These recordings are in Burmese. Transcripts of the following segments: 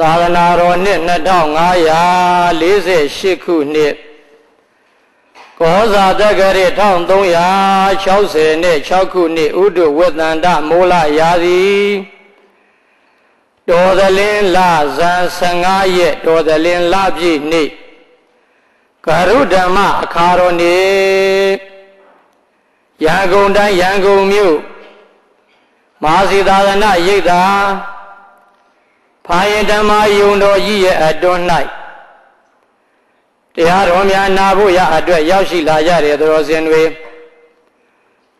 သာသနာတော်နှစ်2548ခုနှစ် ကောဇာတက္ကရာ1360နဲ့6ခုနှစ်ဥဒုဝေသန္တမိုးလရာသီတော်သလင်းလဇန်15ရက်တော်သလင်းလပြည့်နေ့ကရုဓမ္မအခါတော်နေ့ရန်ကုန်တိုင်းရန်ကုန်မြို့မဟာစီသာသနာရိပ်သာဖာယဓမ္မယုံတော်ကြီးရဲ့အတွန်း၌ တရားတော်များနာဖို့ရအတွက်ရောက်ရှိလာကြတဲ့သူတော်စင်တွေ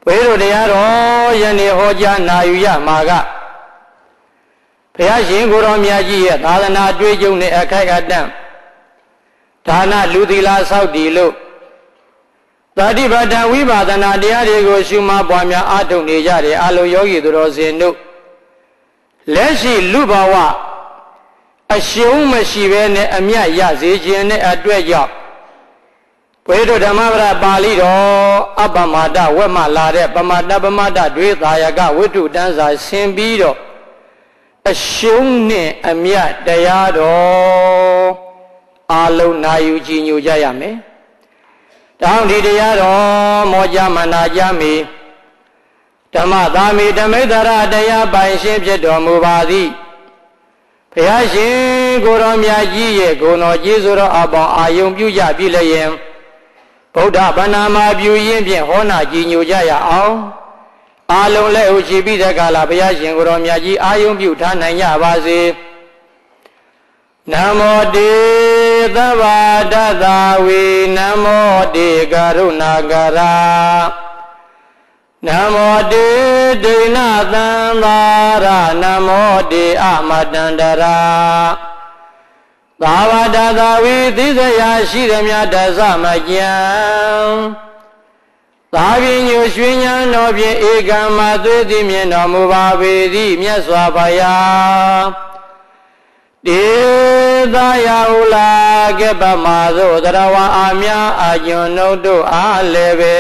ဘုရားတို့တရားတော်ယနေ့ဟောကြားနာယူရမှာကဘုရားရှင်ကိုတော်မြတ်ကြီးရဲ့သာသနာတွေ့ကြုံတဲ့အခိုက်အတန့်ဒါနလူသီလာဆောက်တည်လို့တတိပဒံဝိပါဒနာတရားတွေကိုရှုမှတ်ပွားများအားထုတ်နေကြတဲ့အလုံးယောဂီသူတော်စင်တို့လက်ရှိလူဘဝ အရှုံးမရှိဘဲနဲ့အမြတ်ရစေခြင်းနဲ့အတွက်ကြောင့်ဘုရားဓမ္မပဒပါဠိတော်အပ္ပမတဝက်မှလာတဲ့ပမတပမတတွေသာယကဝိတုတန်းစာဆင်ပြီးတော့အရှုံးနဲ့အမြတ်တရားတော်အာလုံးနာယူကြည်ညိုကြရမယ်။တောင်းဒီတရားတော်မောကြမနာကြမီဓမ္မသာမီဓမိတ်တရတရားပိုင်ရှင်းဖြစ်တော်မူပါသည်။ ဘုရားရှင်ကိုတော်မြတ်ကြီးရဲ့ဂုဏ်တော်ကြီးဆိုတော်အပေါင်းအာယုံပြုကြပြီလျင်ဗုဒ္ဓဗန္နာမှာပြုရင်းဖြင့်ဟောနာကြည်ညိုကြရအောင်အာလုံးလက်ဥရှိပြီးတဲ့ကာလဘုရားရှင်ကိုတော်မြတ်ကြီးအာယုံပြုထားနိုင်ကြပါစေနမောတေသဗ္ဗတတဝေနမောတေကရုဏာကရာ နမောတေဒိဏသံသာရနမောတေအမတန္တရာသာဝတသာဝိသိစရာရှိသည်များတသမကြံသာပင်ညွရွှေညာတော်ဖြင့်ဧကံမသွေးသည်မြင်တော်မူပါပေသည်မြတ်စွာဘုရားတေသာယဟုလာကပ္ပမသို့တရဝအာမြအာညွန်တို့အားလည်းပဲ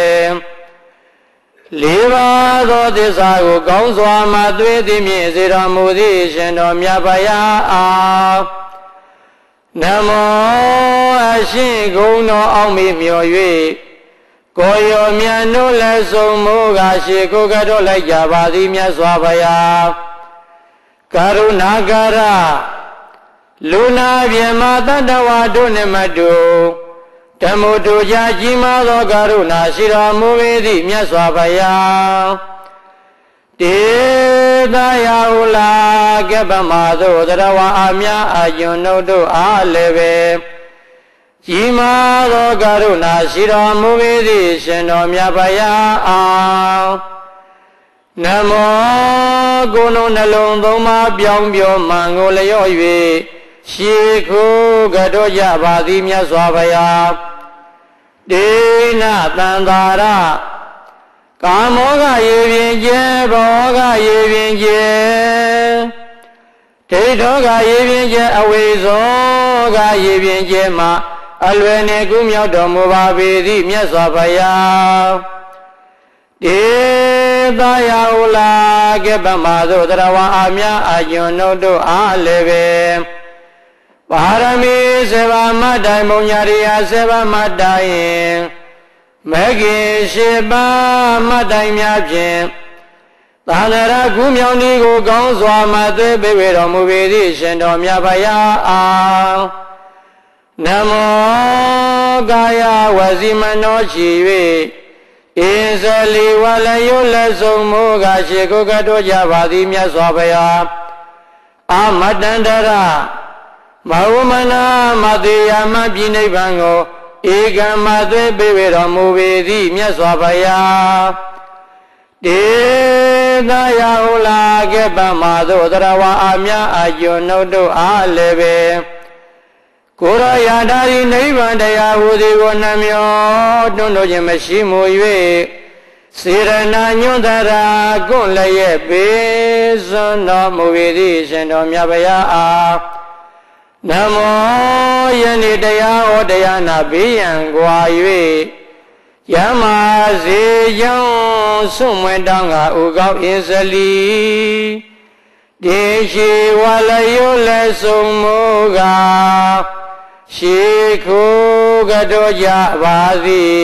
လေးပါးသောသစ္စာကိုကောင်းစွာမှသွေးသည်မြင့်စေတော်မူသည့်ရှင်တော်မြတ်ဗျာအားနမောအရှင်ဂုဏ်တော်အောင်မေမြော်၍ကိုရောမြတ်တို့လည်းဆုံးမိုးကရှေကိုကတော့လိုက်ကြပါသည်မြတ်စွာဘုရားကရုဏာကရလူနာပြမတတ္တဝါတို့နှင့်မတူ ဓမ္မတို့ကြကြီးမားသောကရုဏာရှိတော်မူပေသည့်မြတ်စွာဘုရားတေသာယဟုလာကပ္ပမသို့တရဝအမြအယွန်တို့အားလည်းပဲကြီးမားသောကရုဏာရှိတော်မူပေသည့်ရှင်တော်မြတ်ဘုရားအောင်နမောကိုယ်လုံးနှလုံးသုံးပါးပြောင်းပြောမှန်ကိုလျော့၍ရှေခုကတော့ကြပါသည်မြတ်စွာဘုရား ဒေနတန်သာရကာမောကရေပြင်ကျဲဘောကရေပြင်ကျဲဒိဋ္ဌောကရေပြင်ကျဲအဝေဇောကရေပြင်ကျဲမှာအလွယ်နဲ့ကုမြောက်တော်မူပါပေသည့်မြတ်စွာဘုရားဒေသာယဟုလာကပ္ပမသို့တရဝအာမြအာညွန်တို့အားလည်းပဲ ပါရမီစေဘာမတ်တိုင်မုံညာရိယာစေဘာမတ်တိုင်မဂ္ဂင်ရှိပါမတ်တိုင်များဖြင့်သာသရကုမြောင်ဒီကိုကောင်းစွာမှသွေးပေးတော်မူပေသည့်ရှင်တော်မြတ်ဗျာအာနမောကာယဝစီမနောချီ၍ဣဇလီဝလယုလဆုံမောကရှိကိုကတော်ကြပါသည်မြတ်စွာဘုရားအာမတန္တရ မဝမနာမတေယမပြည်နိဗ္ဗာန်ကိုဧကံမသွေးပေးတော်မူပေသည်မြတ်စွာဘုရားတေသာယဟုလာကဲ့ပမသို့တရဝအမြအယွန်နှုတ်တို့အားလည်းပဲကိုရောယာတာဤနိဗ္ဗာန်တရားဟူသည်ကိုနှမျောတွန်းတို့ခြင်းမရှိမူ၍စေရနာညွန်းတရာကွန့်လည်းရဲ့ပေစွန်းတော်မူ၏သည်ရှင်တော်မြတ်ဗျာအား နမောယနေ့တရားဟောတရားနာဘေးရန်ကွာ၍ယမစေကြောင့်ဆွမွင်တောင်းကဥကောက်အင်းစလီဒေရှိဝလယုလည်းဆုံးမိုးကရှေခိုးကတော်ကြပါသည်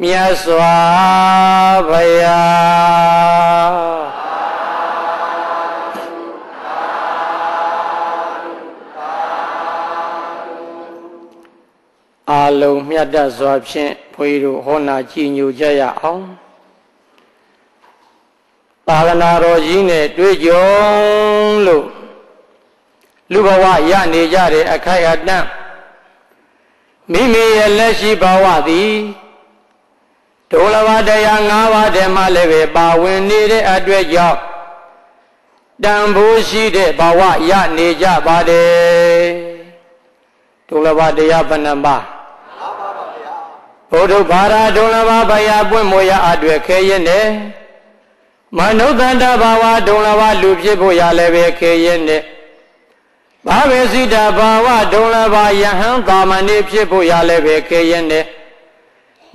မြတ်စွာဘုရား အာလုံးမြတ်တတ်စွာဖြင့်ဘုရားတို့ဟောနာကြည်ညိုကြရအောင်သာသနာတော်ကြီးနဲ့တွေ့ကြုံလို့လူဘဝရနေကြတဲ့အခိုက်အတန့်မိမိရဲ့လက်ရှိဘဝသည်ဒုလဘတရား၅ပါးတည်းမှလည်းပဲပါဝင်နေတဲ့အတွက်ကြောင့်တန်ဖိုးရှိတဲ့ဘဝရနေကြပါတယ်ဒုလဘတရားဘယ်နှပါး ဘုဒ္ဓဘာသာဒုလဘဘယပွင့်မွေရအတွေ့ခဲရင်နဲ့မနုဿန္တဘာဝဒုလဘလူဖြစ်ဖို့ရလည်းပဲခဲရင်နဲ့ဘာဝေစိတဘာဝဒုလဘယဟံသာမဏိဖြစ်ဖို့ရလည်းပဲခဲရင်နဲ့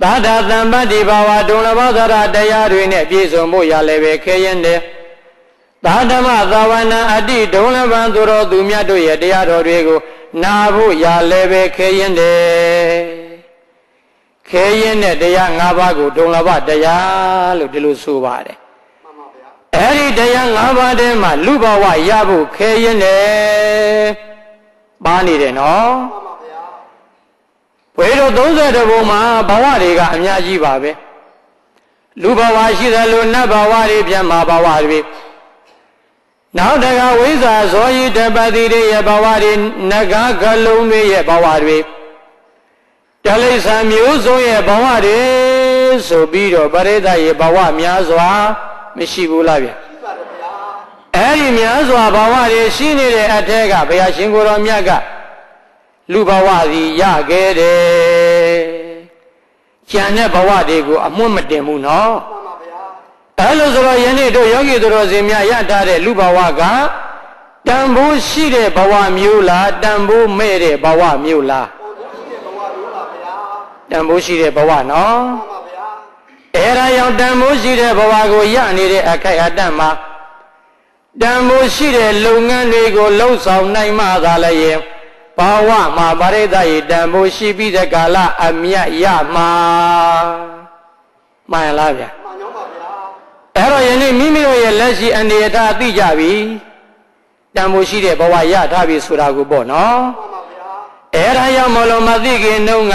သာဒသံပတ္တိဘာဝဒုလဘသရတရားတွေနဲ့ပြည့်စုံဖို့ရလည်းပဲခဲရင်နဲ့သာဓမ္မသာဝနာအတိဒုလဘံသူတော်သူမြတ်တို့ရဲ့တရားတော်တွေကိုနာဖို့ရလည်းပဲခဲရင်တဲ့ ခဲရင်တဲ့တရား၅ပါးကိုဒုံလဘတရားလို့ဒီလိုဆိုပါတယ်မှန်ပါဗျာအဲ့ဒီတရား၅ပါးထဲမှာလူဘဝရဖို့ခဲရင်တယ်ပါနေတယ်နော်မှန်ပါဗျာဘွေတို့30ဘုံမှာဘဝတွေကအများကြီးပါပဲလူဘဝရှိတယ်လို့နတ်ဘဝတွေပြန်မှာဘဝတွေနောက်တကဝိဇ္ဇာဇောယိတပတိတွေရဲ့ဘဝတွေနဂါကလုံးတွေရဲ့ဘဝတွေ တလိษံမျိုးစုံရဲ့ဘဝတွေဆိုပြီးတော့ပရိသတ်ရဲ့ဘဝများစွာမရှိဘူးလားဗျအဲ့ဒီများစွာဘဝတွေရှိနေတဲ့အထက်ကဘုရားရှင်ကိုယ်တော်မြတ်ကလူဘဝစီရခဲ့တယ်ကျန်တဲ့ဘဝတွေကိုအမွတ်မတင်ဘူးနော်အဲ့လိုဆိုတော့ယနေ့တို့ယောဂီသူတော်စင်များရထားတဲ့လူဘဝကတန်ဖိုးရှိတဲ့ဘဝမျိုးလားတန်ဖိုးမဲ့တဲ့ဘဝမျိုးလား တန်ဖိုးရှိတဲ့ဘဝနော်မှန်ပါဗျာအဲဒါကြောင့်တန်ဖိုးရှိတဲ့ဘဝကိုရနေတဲ့အခိုက်အတန့်မှာတန်ဖိုးရှိတဲ့လုပ်ငန်းတွေကိုလှုပ်ဆောင်နိုင်မှသာလည်းရင်ဘာဝမှာပရိသတ်ရေတန်ဖိုးရှိပြီးတဲ့ကာလအမြတ်ရမှာမှန်လားဗျာမှန်ပါဗျာအဲ့တော့ယနေ့မိမိတို့ရဲ့လက်ရှိအနေအထားသိကြပြီတန်ဖိုးရှိတဲ့ဘဝရထားပြီဆိုတာကိုပေါ့နော်မှန်ပါဗျာအဲ့ဒါကြောင့်မလို့မသိခင်နှုံးက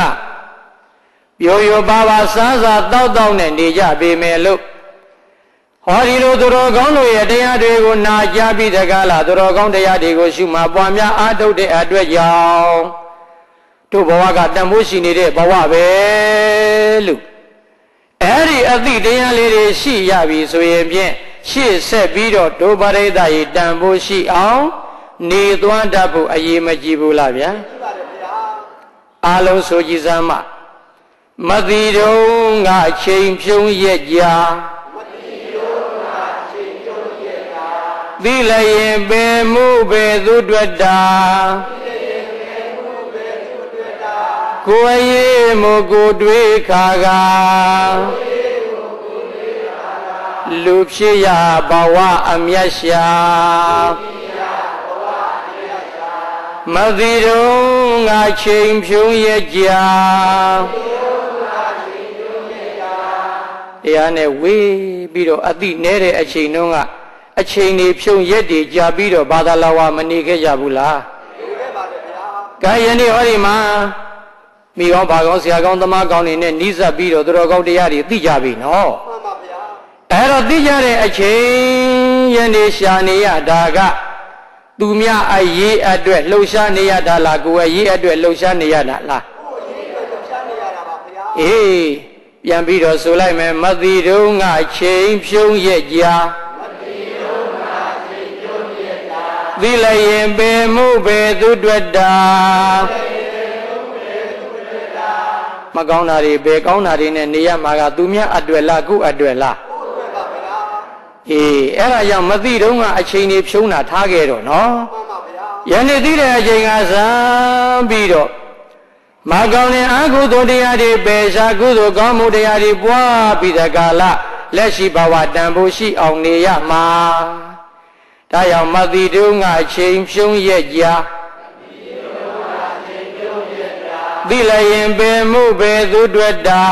ပျော်ရွပါပါစားစားတောက်တောက်နဲ့နေကြပေမယ်လို့ဟောဒီလိုသူတော်ကောင်းတို့ရဲ့တရားတွေကိုနာကြားပြီးတကားလားသူတော်ကောင်းတရားတွေကိုရှုမှပွားများအားထုတ်တဲ့အတွက်ကြောင့်တို့ဘဝကတန်ဖိုးရှိနေတဲ့ဘဝပဲလို့အဲ့ဒီအသည့်တရားလေးတွေရှိရပြီဆိုရင်ဖြင့်ရှေ့ဆက်ပြီးတော့ဒုပရိသရေတန်ဖိုးရှိအောင် နေသွားတတ်ဖို့အရေးမကြီးဘူးလားဗျာအားလုံးဆိုကြည်စမ်းမှ မတိတုံးကချိန်ဖြုံးရက်ကြာမတိတုံးကချိန်ဖြုံးရက်ကြာသီလရင်ပေမှုပေသူတွတ်တာသီလရင်ပေမှုပေသူတွတ်တာကိုယ်ရေးမကိုတွေးခါကလူဖြစ်ရဘဝအမျက်ရှာမသီတုံးငါချိန်ဖြုံးရဲ့ကြာ တရားနဲ့ဝေးပြီးတော့အတိနဲတဲ့အချိန်တုန်းကအချိန်တွေဖြုံရက်တွေကြာပြီးတော့ဘာသာလာဝမနေခဲ့ကြဘူးလားနေခဲ့ပါတယ်ဗျာ။ကာယနေ့ဟောဒီမှာမိကောင်းဘာကောင်းဆရာကောင်းသမားကောင်းတွေနဲ့နှီးဆက်ပြီးတော့သူတော်ကောင်းတရားတွေသိကြပြီနော်မှန်ပါဗျာအဲ့တော့သိကြတဲ့အချိန်ယနေ့ရှာနေရတာကသူများအရေးအတွက်လှုပ်ရှားနေရတာလားကိုယ်ရဲ့ရေးအတွက်လှုပ်ရှားနေရတာလားကိုယ်ရေးအတွက်လှုပ်ရှားနေရတာပါဗျာအေး ပြန်ပြီးတော့ဆိုလိုက်မယ်မတိတုံးကချိန်ဖြုံးရဲ့ကြာမတိတုံးကချိန်ဖြုံးရဲ့ကြာသီလရင်ပေမှုပေသူတွတ်တာမကောင်းတာတွေဘယ်ကောင်းတာတွေနဲ့နေရမှာကသူများအတွက်လားခုအတွက်လားအေးအဲ့ဒါကြောင့်မသိတော့ကအချိန်ကြီးဖြုံးတာထားခဲ့တော့နော်မှန်ပါဗျာယနေ့သိတဲ့အချိန်ကစမ်းပြီးတော့ မကောင်းတဲ့အကုသိုလ်တရားတွေပယ်ရှားကုသိုလ်ကောင်းမှုတရားတွေပွားပြီးတဲ့ကာလလက်ရှိဘဝတန်ဖို့ရှိအောင်နေရမှာဒါကြောင့်မသိတုံးကအချိန်ဖြုံးရဲ့ကြာသိလျင်ပေမှုပေသူတွေ့တာ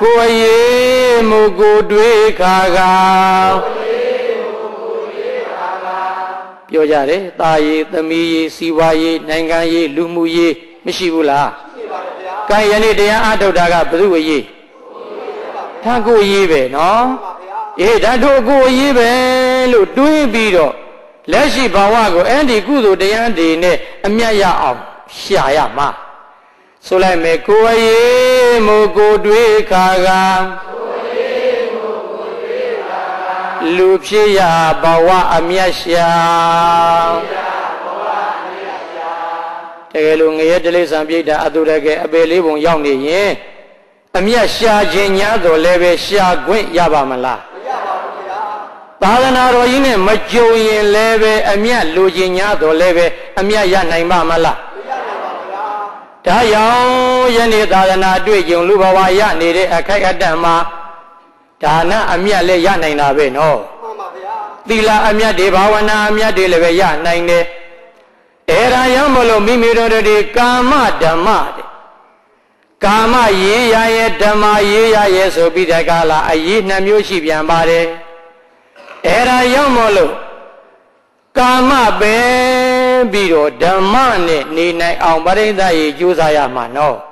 ကိုယ်ရေးမှုကိုတွေ့ခါက ပြောကြတယ်။ตาရေးသမီးရေးစီဝါရေးနိုင်ငံရေးလူမှုရေးမရှိဘူးလားရှိပါတယ်ဗျာ။ကဲယနေ့တရားအထုတ်တာကဘု து ဝရေး။ဒါကိုရေးပဲနော်။အေးဒါတို့ကိုရေးပဲလို့တွေးပြီးတော့လက်ရှိဘဝကိုအဲ့ဒီကုသိုလ်တရားတွေနဲ့အမျက်ရအောင်ရှာရမှာဆိုလိုက်မယ်ကိုယ်ရေးမို့ကိုတွေးခါက လူဖြစ်ရဘဝအမျက်ရှာတကယ်လို့ငရဲတလိษံပြိတ္တာအတုရကဲအပေလေးပုံရောက်နေရင်အမျက်ရှာခြင်းညာတော့လည်းပဲရှာခွင့်ရပါမလားသာသနာတော်ကြီးနဲ့မကြုံရင်လည်းပဲအမျက်လူချင်းညာတော့လည်းပဲအမျက်ရနိုင်ပါမလားဒါကြောင့်ယနေ့သာသနာတွေ့ကြုံလူဘဝရနေတဲ့အခိုက်အတန့်မှာ ဒါနအမျက်လည်းရနိုင်တာပဲနော်မှန်ပါဗျာသီလအမျက်တွေဘာဝနာအမျက်တွေလည်းပဲရနိုင်တယ်အဲဒါကြောင့်မလို့မိမိတို့တွေကာမဓမ္မတဲ့ကာမရေးရရဲ့ဓမ္မရေးရရဲ့ဆိုပြီးတဲ့ကာလအရေးနှမျိုးရှိပြန်ပါတယ်အဲ့ဒါရောက်မလို့ကာမပဲပြီးတော့ဓမ္မနဲ့နေနိုင်အောင်ပရိသတ်ကြီးကြိုးစားရမှာနော်မှန်ပါဗျာ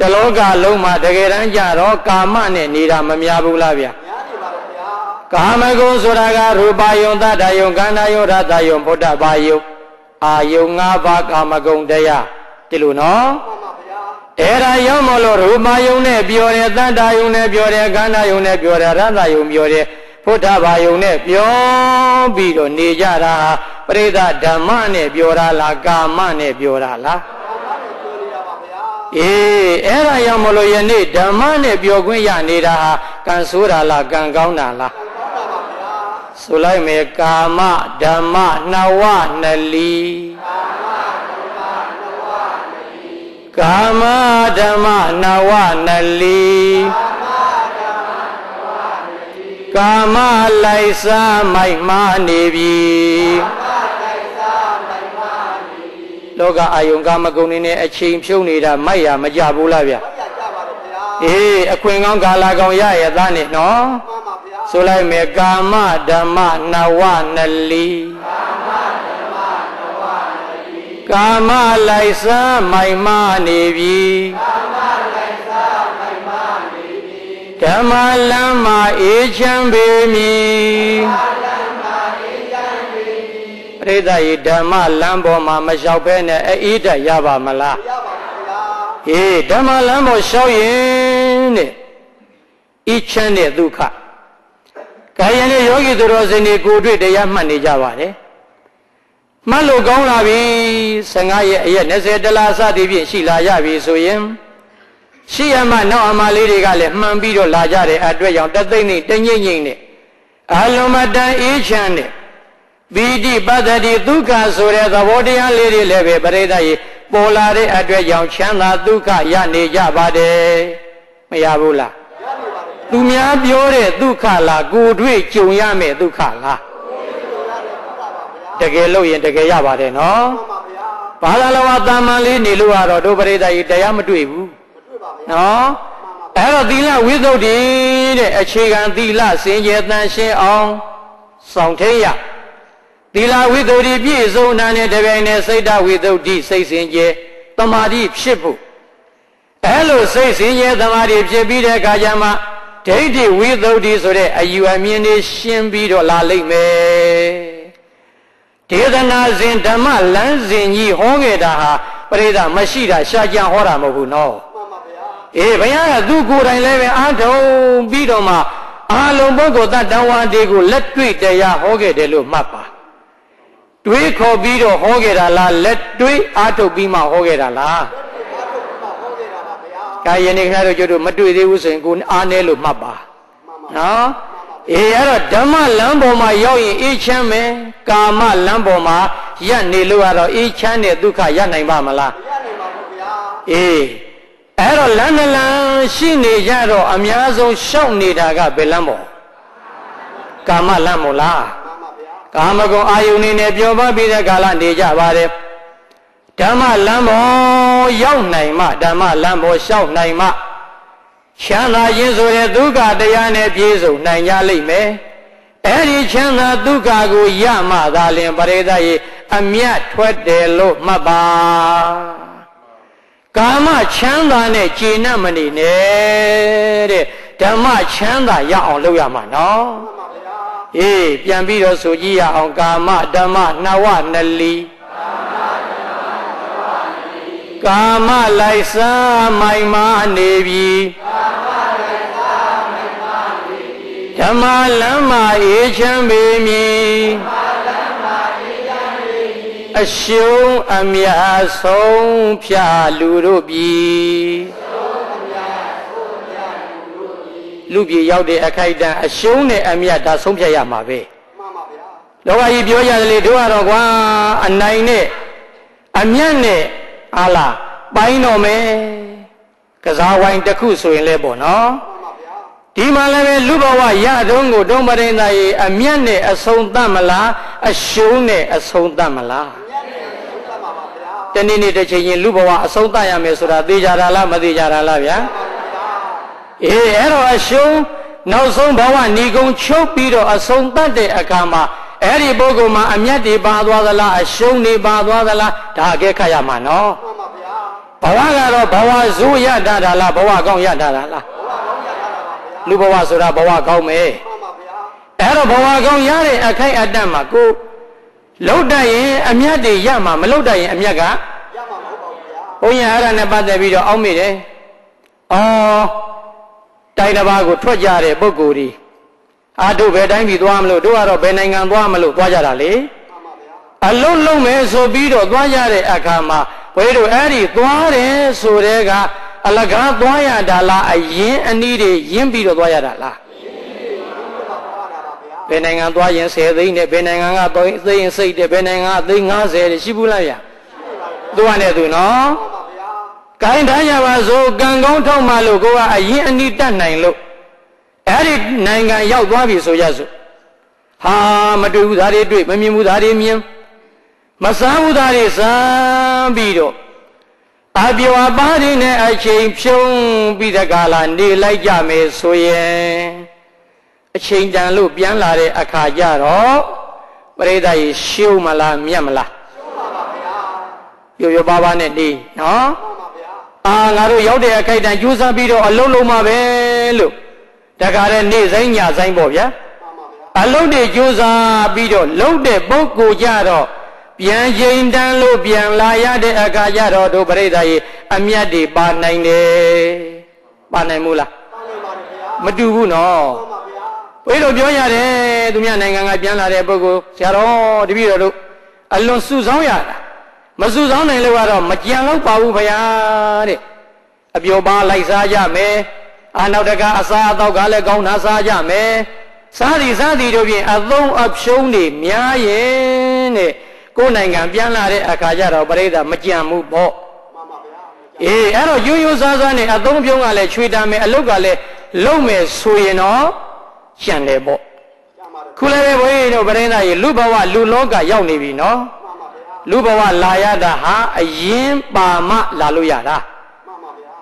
တလောကလုံးမှာတကယ်တမ်းကြတော့ကာမနဲ့နေတာမများဘူးလားဗျာများနေပါဗျာကာမဂုဏ်ဆိုတာကရူပယုံတတ္တယုံကန္နာယုရတယုံဘုဒ္ဓဘာယုံအာယုံ၅ပါးကာမဂုဏ်တရားဒီလိုနော်မှန်ပါဗျာအဲ့ဒါရောက်မလို့ရူပယုံနဲ့ပြောတယ်တတ္တယုံနဲ့ပြောတယ်ကန္နာယုံနဲ့ပြောတယ်ရတယုံပြောတယ်ဘုဒ္ဓဘာယုံနဲ့ပြောပြီးတော့နေကြတာပရိသဓမ္မနဲ့ပြောတာလားကာမနဲ့ပြောတာလား အေးအဲ့ဒါကြောင့်မလို့ယနေ့ဓမ္မနဲ့ပြောခွင့်ရနေတာဟာကံဆိုးတာလားကံကောင်းတာလားဆိုလိုက်မယ်ကာမဓမ္မနှဝနလီကာမဓမ္မနှဝနလီကာမလိုက်စားမိုက်မာနေပြီ လောကအာယုံကာမဂုဏ်နေနဲ့အချိန်ဖြုံးနေတာမိုက်ရမကြဘူးလားဗျအေးအခွင့်ကောင်းကာလကောင်းရရသားနဲ့နော်ဆိုလိုက်မယ်ကာမဓမ္မနဝနလီကာမလိုက်စားမိုက်မာနေပြီကာမဓမ္မလမ်းမှာအေးချမ်းပေမည် ပရိသတ်ဤဓမ္မလမ်းပေါ်မှာမလျှောက်ဘဲနဲ့အေးတက်ရပါမလားရပါပါဗျာအေးဓမ္မလမ်းပေါ်လျှောက်ရင်တဲ့ဤချမ်းတဲ့ဒုက္ခကာယနဲ့ယောဂီသူတော်စင်တွေကိုတွေ့တရားမှတ်နေကြပါတယ်မှတ်လို့ကောင်းလာပြီ15ရက်အရက်20တလားစသည်ဖြင့်ရှိလာရပြီဆိုရင်ရှိရမှနောက်အမလေးတွေကလည်းမှန်ပြီးတော့လာကြတဲ့အတွက်ကြောင့်တသိမ့်နေတငိမ့်ငိမ့်နဲ့အလုံးမတန်အေးချမ်းနဲ့ ပီတိပတ္တိဒုက္ခဆိုတဲ့သဘောတရားလေးတွေလည်းပဲပရိသတ်ကြီးပေါ်လာတဲ့အတွက်ကြောင့်ချမ်းသာဒုက္ခရနေကြပါတယ်မရဘူးလားသူများပြောတဲ့ဒုက္ခလားကိုတွေ့ကြုံရမယ့်ဒုက္ခလားတကယ်လို့ရင်တကယ်ရပါတယ်နော်ဘာသာလောကတာမန်လေးနေလို့ကတော့တို့ပရိသတ်ကြီးတရားမတွေ့ဘူးနော်အဲ့တော့သီလဝိသုဒ္ဓိတဲ့အခြေခံသီလစင်ကြယ်တန်ရှင်းအောင်ဆောင်ထိန်ရ သီလဝိသုဒ္ဓိပြည့်စုံတာနဲ့တပြိုင်နက်စိတ်တဝိသုဒ္ဓိစိတ်စင်ကြယ်တမာတိဖြစ်ဖို့အဲ့လိုစိတ်စင်ကြယ်တမာတိဖြစ်ပြီးတဲ့အခါကျမှဒိဋ္ဌိဝိသုဒ္ဓိဆိုတဲ့အယူအမြင်တွေရှင်းပြီးတော့လာလိမ့်မယ်ဒေသနာစဉ်ဓမ္မလမ်းစဉ်ကြီးဟောခဲ့တာဟာပရိသမရှိတာရှားကြံဟောတာမဟုတ်ဘူးနော်အေးဘုရားကသူကိုယ်တိုင်လည်းပဲအားထုတ်ပြီးတော့မှအာလုံးပုဂ္ဂိုလ်တတ္တဝါတွေကိုလက်တွေ့တရားဟောခဲ့တယ်လို့မှတ်ပါ တွေးခေါ်ပြီးတော့ဟောခဲ့တာလားလက်တွေးအားထုတ်ပြီးမှဟောခဲ့တာလားကာယနေခင်ဗျားတို့ကျတို့မတွေ့သေးဘူးဆိုရင်ကိုအားနေလို့မှတ်ပါနော်အေးအဲ့တော့ဓမ္မလမ်းပေါ်မှာရောက်ရင်အေးချမ်းမယ်ကာမလမ်းပေါ်မှာရပ်နေလို့ကတော့အေးချမ်းတဲ့ဒုက္ခရပ်နိုင်ပါမလားရနိုင်ပါဘူးဗျာအေးအဲ့တော့လမ်းတစ်လမ်းရှိနေကြတော့အများဆုံးရှောက်နေတာကဘယ်လမ်းပေါ်ကာမလမ်းမို့လားမှန်ပါဗျာ ကာမဂုဏ်အာယုန်နေနဲ့ပျော်ပါပြီးတဲ့ကာလနေကြပါတယ်ဓမ္မလမ်းပေါ်ရောက်နိုင်မှဓမ္မလမ်းပေါ်ရှောက်နိုင်မှချမ်းသာခြင်းဆိုတဲ့ဒုက္ခတရားနဲ့ပြည့်စုံနိုင်ကြလိမ့်မယ်အဲ့ဒီချမ်းသာဒုက္ခကိုရမှသာလင်ပရိသတ်ရေအမြတ်ထွက်တယ်လို့မှတ်ပါကာမချမ်းသာနဲ့ကျေနပ်မနေနဲ့တဲ့ဓမ္မချမ်းသာရအောင်လုပ်ရမှာနော်မှန်ပါဗျာ အေးပြန်ပြီးတော့ဆိုကြည့်ရအောင်ကာမဓမ္မနဝနလီကာမလိုက်စားမိုင်မာနေပြီဓမ္မလမ်းမှာအေးချမ်းပေမည်အရှုံးအမြတ်ဆုံးဖြာလူတို့ပြီ လူပြည်ရောက်တဲ့အခိုက်အတန့်အရှုံးနဲ့အမြတ်ဒါဆုံးဖြတ်ရမှာပဲမှန်ပါဗျာလောကကြီးပြောရတယ်လေတို့ကတော့ကွာအနိုင်နဲ့အမျက်နဲ့အာလားပိုင်းတော်မယ်ကစားဝိုင်းတစ်ခုဆိုရင်လည်းပေါ့နော်မှန်ပါဗျာဒီမှာလည်းပဲလူဘဝရတုံးကိုတုံးပရိသတ်ရေအမျက်နဲ့အဆုံးသတ်မလားအရှုံးနဲ့အဆုံးသတ်မလားညနေဆုံးသတ်ပါပါဗျာတနေ့နေ့တစ်ချိန်ချင်းလူဘဝအဆုံးသတ်ရမယ်ဆိုတာသိကြတာလားမသိကြတာလားဗျာမှန်ပါဗျာ အေးအဲ့တော့အရှုံးနောက်ဆုံးဘဝဏီကုံချုပ်ပြီးတော့အဆုံးသတ်တဲ့အခါမှာအဲ့ဒီပုဂ္ဂိုလ်မှာအမျက်တွေပါသွားသလားအရှုံးတွေပါသွားသလားဒါအကဲခတ်ရမှာနော်မှန်ပါဗျာဘဝကတော့ဘဝဇိုးရတတ်တာလားဘဝကောင်းရတတ်တာလားဘုရားကောင်းရတာပါဗျာလူဘဝဆိုတာဘဝကောင်းမယ်မှန်ပါဗျာအဲ့တော့ဘဝကောင်းရတဲ့အခိုက်အတန့်မှာကိုလှုပ်တတ်ရင်အမျက်တွေရမှာမလှုပ်တတ်ရင်အမျက်ကရမှာမဟုတ်ပါဘူးဗျာဘုန်းကြီးအဲ့ဒါနဲ့ပတ်သက်ပြီးတော့အောက်မိတယ်။အော် တိုင်းတစ်ပါးကိုထွက်ကြတဲ့ပုဂ္ဂိုလ်ဒီအာတို့ဘယ်တိုင်းပြည်သွားမလို့တို့ကတော့ဘယ်နိုင်ငံသွားမလို့သွားကြတာလေမှန်ပါဗျာအလုံးလုံးမယ်ဆိုပြီးတော့သွားကြတဲ့အခါမှာဘယ်တို့အဲ့ဒီသွားတယ်ဆိုတဲ့ကအလကားသွားရတာလားအရင်အနည်းတွေရင်းပြီးတော့သွားရတာလားမှန်ပါတာပါဗျာဘယ်နိုင်ငံသွားရင်10သိန်းနဲ့ဘယ်နိုင်ငံကသိန်းသိန်းစိတ်တဲ့ဘယ်နိုင်ငံကသိန်း50တဲ့ရှိဘူးလားဗျာသူကနဲ့သူနော်မှန်ပါဗျာ ကိုင်းထားကြပါစို့ကံကောင်းထောက်မှလို့ကိုကအရင်အနိတတ်နိုင်လို့အဲ့ဒီနိုင်ငံရောက်သွားပြီဆိုရစို့ဟာမတွေ့ဘူးသားတွေတွေ့မမြင်ဘူးသားတွေမြင်မစားဘူးသားတွေစားပြီးတော့အပြောအပါးတွေနဲ့အချိန်ဖြုံးပြီးတဲ့ကာလနေလိုက်ကြမယ်ဆိုရင်အချိန်တန်လို့ပြန်လာတဲ့အခါကျတော့ပရိသတ်ရေရှုံးမလားမြတ်မလားရှုံးပါပါဗျာပြပြပါပါနဲ့နေနော်မှန်ပါဗျာ အာငါတို့ရောက်တဲ့အခိုက်အတန့်ကြိုးစားပြီးတော့အလုံးလုံးမှာပဲလို့တခါတည်းနေ့ဆိုင်ညဆိုင်ပေါ့ဗျာမှန်ပါဗျာအလုံးတွေကြိုးစားပြီးတော့လုံးတဲ့ပုဂ္ဂိုလ်ကြတော့ပြန်ချိန်တန်းလို့ပြန်လာရတဲ့အခါကျတော့တို့ပြိဿရေအမျက်တွေပါနိုင်တယ်ပါနိုင်မို့လားပါနေပါဗျာမတူဘူးနော်မှန်ပါဗျာဘယ်လိုပြောရတယ်သူများနိုင်ငံကပြန်လာတဲ့ပုဂ္ဂိုလ်ဆရာတော်တပည့်တော်တို့အလွန်စုဆောင်းရတာ မစုဆောင်းနိုင်လို့ကတော့မကြံတော့ပါဘူးဗျာတဲ့အပျော်ပါလိုက်စားကြမယ်အာနောက်တကအစားအသောက်ကလည်းကောင်းတာစားကြမယ်စားသည်စားသည်တို့ဖြင့်အသုံးအဖြုံးတွေများရင်တဲ့ကိုယ်နိုင်ငံပြန်လာတဲ့အခါကျတော့ပြိဿမကြံဘူးပေါ့မှန်ပါဗျာအေးအဲ့တော့ရိုးရိုးစားစားနဲ့အသုံးပြုံးကလည်းချွေတာမယ်အလုတ်ကလည်းလုံမယ်ဆိုရင်တော့ကျန်တယ်ပေါ့ရမှာတယ်ခုလည်းပဲဘုန်းကြီးတို့ဗရင်သားကြီးလူဘဝလူလောကရောက်နေပြီနော်မှန်ပါဗျာ လူဘဝလာရတာဟာအရင်ပါမလာလို့ရတာမှန်ပါဗျာ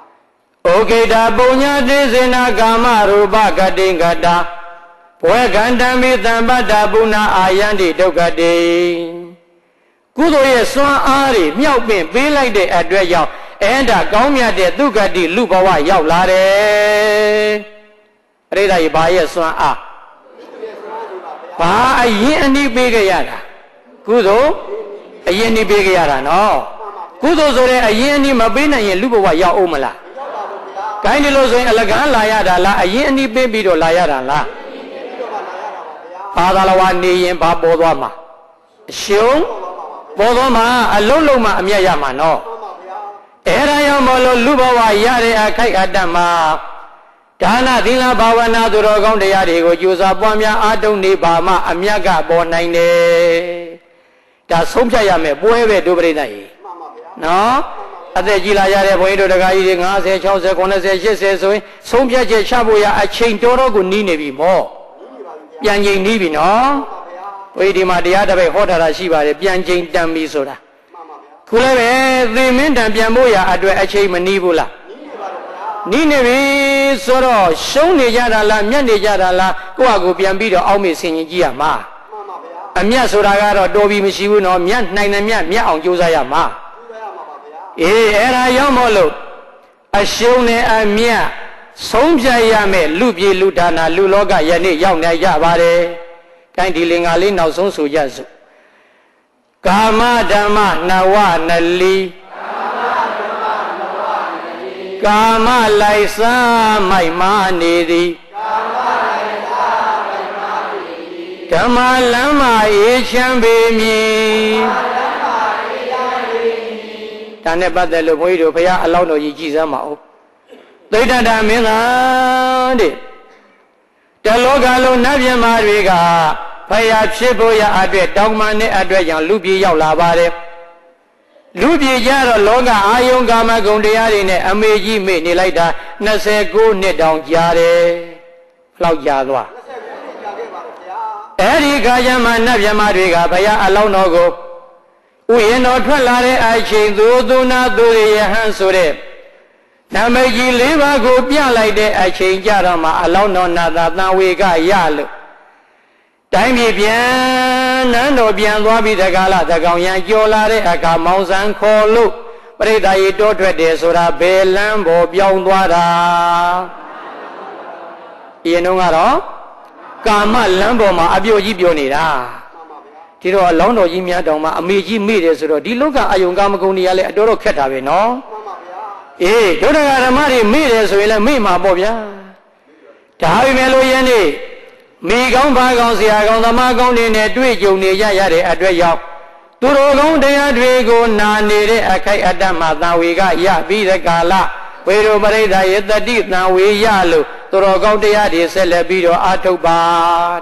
ဩကေတာပုညတိစေနာကာမရူပကတိင်္ဂတာဘဝကန္တံမိတံပတ္တပုဏ္ဏအာယန္တိဒုက္ခတိကုသိုလ်ရဲ့စွမ်းအားတွေမြောက်ပင့်ပေးလိုက်တဲ့အတွက်ကြောင့်အဲ့ဒါကောင်းမြတ်တဲ့ဒုက္ခတိလူဘဝရောက်လာတယ်ပရိသတ်ကြီးဘာရဲ့စွမ်းအားဘာအရင်အနည်းပေးခဲ့ရတာကုသိုလ် အရင်အနည်းပေးခဲ့ရတာနော်ကုသိုလ်ဆိုတဲ့အရင်အနည်းမပေးနိုင်ရင်လူဘဝရောက်အောင်မလားရောက်ပါဘူးဗျာကိုင်းဒီလိုဆိုရင်အလကားလာရတာလားအရင်အနည်းပေးပြီးတော့လာရတာလားပြီးတော့မှလာရတာပါဗျာဘာသာလဝနေရင်ဘာပေါ်သွားမှာအရှုံးပေါ်သွားမှာအလုံးလုံးမှာအမျက်ရမှာနော်မှန်ပါဗျာအဲ့ဒါကြောင့်မလို့လူဘဝရတဲ့အခိုက်အတန့်မှာဓဒါနသီလဘာဝနာသူတော်ကောင်းတရားတွေကိုကြိုးစားပွားများအားထုတ်နေပါမှအမြတ်ကပေါ်နိုင်တယ် ဒါဆုံးဖြတ်ရမယ်ပွဲပဲဒုပရိသတ်ကြီးမှန်ပါဗျာနော်အသက်ကြီးလာရတဲ့ဘုန်းကြီးတို့တကားကြီးတွေ50 60 90 80ဆိုရင်ဆုံးဖြတ်ချက်ချဖို့ရအချိန်တော်တော်ကိုနီးနေပြီမောကြီးပါပြီဗျာပြန်ချိန်နီးပြီနော်မှန်ပါဗျာဘုရားဒီမှာတရားတစ်ပိတ်ဟောထားတာရှိပါတယ်ပြန်ချိန်တန်ပြီဆိုတာမှန်ပါဗျာခုလည်းပဲသင်မင်းတန်ပြန်ဖို့ရအတွက်အချိန်မနီးဘူးလားကြီးနေပါတော့ဗျာနီးနေပြီဆိုတော့ရှုံးနေကြတာလားမြတ်နေကြတာလားကိုယ့်အကူပြန်ပြီးတော့အောက်မေ့ဆင်ရင်ကြည့်ရမှာမှန်ပါဗျာ အမြတ်ဆိုတာကတော့တော်ပြီမရှိဘူးနော်မြတ်နိုင်တယ်မြတ်မြတ်အောင်ကြိုးစားရမှာကျူးရမှာပါဗျာအေးအဲ့ဒါရောက်မို့လို့အရှုံးနဲ့အမြတ်ဆုံးဖြတ်ရမယ်လူပြေလူဒါနာလူလောကယနေ့ရောက်နေကြပါတယ်။တိုင်းဒီလင်္ကာလေးနောက်ဆုံးဆိုကြစို့။ကာမဓမ္မနဝနလီကာမလိုက်စားမိုက်မာနေသည် ဓမ္မလမ်းမအေးချမ်းပေမည်ဒါနဲ့ပတ်သက်လို့ဘုန်းကြီးတို့ဘုရားအလောင်းတော်ကြီးကြည်စမ်းပါဦးသိဋ္ဌတာမင်းသားတဲ့တလောကလုံးနတ်မြမာတွေကဘုရားဖြစ်ဖို့ရအတွက်တောင်းပန်တဲ့အတွက်ကြောင့်လူပြေရောက်လာပါတယ်လူပြေကြတော့လောကအာယုံကာမဂုဏ်တရားတွေနဲ့အမေကြီးမေ့နေလိုက်တာ29နှစ်တောင်ကြာတယ်လောက်ကြာသွား20ခုကြာခဲ့ပါတော့ဗျာ အဲ့ဒီခါကျမှနတ်မြမာတွေကဘုရားအလောင်းတော်ကိုဥယျာဉ်တော်ထွက်လာတဲ့အချိန်သူသူနာသူရဟန်းဆိုတဲ့နမိတ်ကြီး၄ပါးကိုပြလိုက်တဲ့အချိန်ကြတော့မှအလောင်းတော်နာသာတန်ဝေကရလို့တိုင်းပြည်ပြန်နန်းတော်ပြန်သွားပြီးတကားလားတကောင်ရန်ကြော်လာတဲ့အခါမောင်ဆန်းခေါ်လို့ပရိသတ်ရေတိုးထွက်တယ်ဆိုတာဘယ်လမ်းပေါ်ပြောင်းသွားတာအရင်တော့ကတော့ ကာမလမ်းပေါ်မှာအပြိုကြီးပြောနေတာမှန်ပါဗျာဒီတော့အလောင်းတော်ကြီးများတောင်မှအမေကြီးမိတယ်ဆိုတော့ဒီလောကအယုံကာမဂုဏ်တွေကလည်းအတော်တော့ခက်တာပဲနော်မှန်ပါဗျာအေးဒုဒကဓမ္မတွေမိတယ်ဆိုရင်လည်းမိမှာပေါ့ဗျာဒါပေမဲ့လို့ယနေ့မိကောင်းဘာကောင်းဆရာကောင်းသမားကောင်းတွေနဲ့တွေ့ကြုံနေရရတဲ့အတွက်ရောက်သူတော်ကောင်းတရားတွေကိုနာနေတဲ့အခိုက်အတန့်မှသာဝေကရပြီးတဲ့ကာလဝေရပရိဒယေတတိသံဝေရလို့ သူတော်ကောင်းတရားတွေဆက်လက်ပြီးတော့အာထုတ်ပါ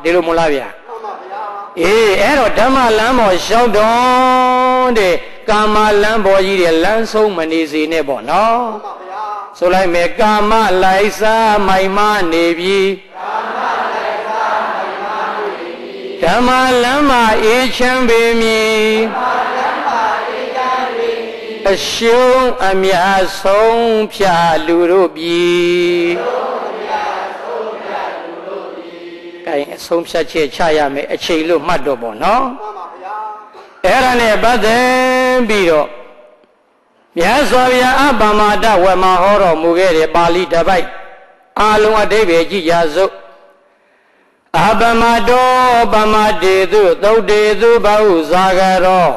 ဒီလိုမဟုတ်လားဗျာမှန်ပါဗျာအေးအဲ့တော့ဓမ္မလမ်းပေါ်ရှောက်တော့တဲ့ကာမလမ်းပေါ်ကြီးတဲ့လမ်းဆုံးမနေစေနဲ့ပေါ့နော်မှန်ပါဗျာဆိုလိုက်မယ်ကာမလိုက်စားမိုင်မနေပြီဓမ္မလမ်းမှာအေးချမ်းပေမည်အရှုံးအမြတ်ဆုံးဖြာလူတို့ပြီ ကဲအဆုံးဖြတ်ချက်ချရမယ်အချိန်လို့မှတ်တော့ပေါ့နော်မှန်ပါဗျာအဲ့ဒါနဲ့ပတ်သက်ပြီးတော့မြတ်စွာဘုရားအပ္ပမဒဝေမဟောတော်မူခဲ့တဲ့ပါဠိတစ်ပိုက်အာလုံးအတိပ္ပယ်ကြည့်ကြစို့အပ္ပမတောပမတေတုသုတ်တေတုဘဟုဇာဂရော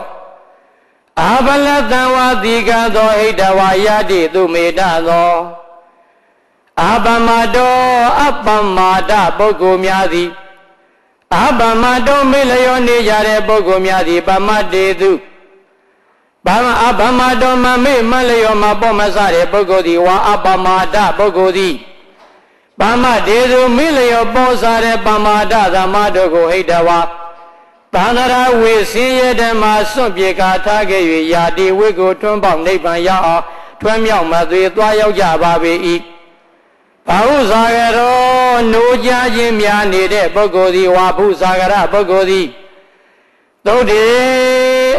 အဘလတံဝတိကသောဟိတဝါယတိသူမေတ္တသော အပ္ပမတောအပ္ပမဒပုဂ္ဂိုလ်များသည်အပမတုံမေလျောနေကြတဲ့ပုဂ္ဂိုလ်များသည်ပမတေသူဘာမအပမတုံမမေမလျောမပေါ်မဆတဲ့ပုဂ္ဂိုလ်သည်ဝါအပမဒပုဂ္ဂိုလ်သည်ပမတေသူမေလျောပေါ်စားတဲ့ပမဒသမတို့ကိုဟိတဝါသန္တရာဝေစင်းရတဲ့မှာစွန့်ပြေကာထားခဲ့၍ယာတိဝိကိုထွန်းပေါက်နိဗ္ဗာန်ရောက်အောင်ထွန်းမြောက်မသွေသွားရောက်ကြပါပေ၏ ဘာဟုဇာကရောနိုးကြခြင်းများနေတဲ့ပုဂ္ဂိုလ်သည်ဝါဘုဇာကရပုဂ္ဂိုလ်သည်သုတ်တေ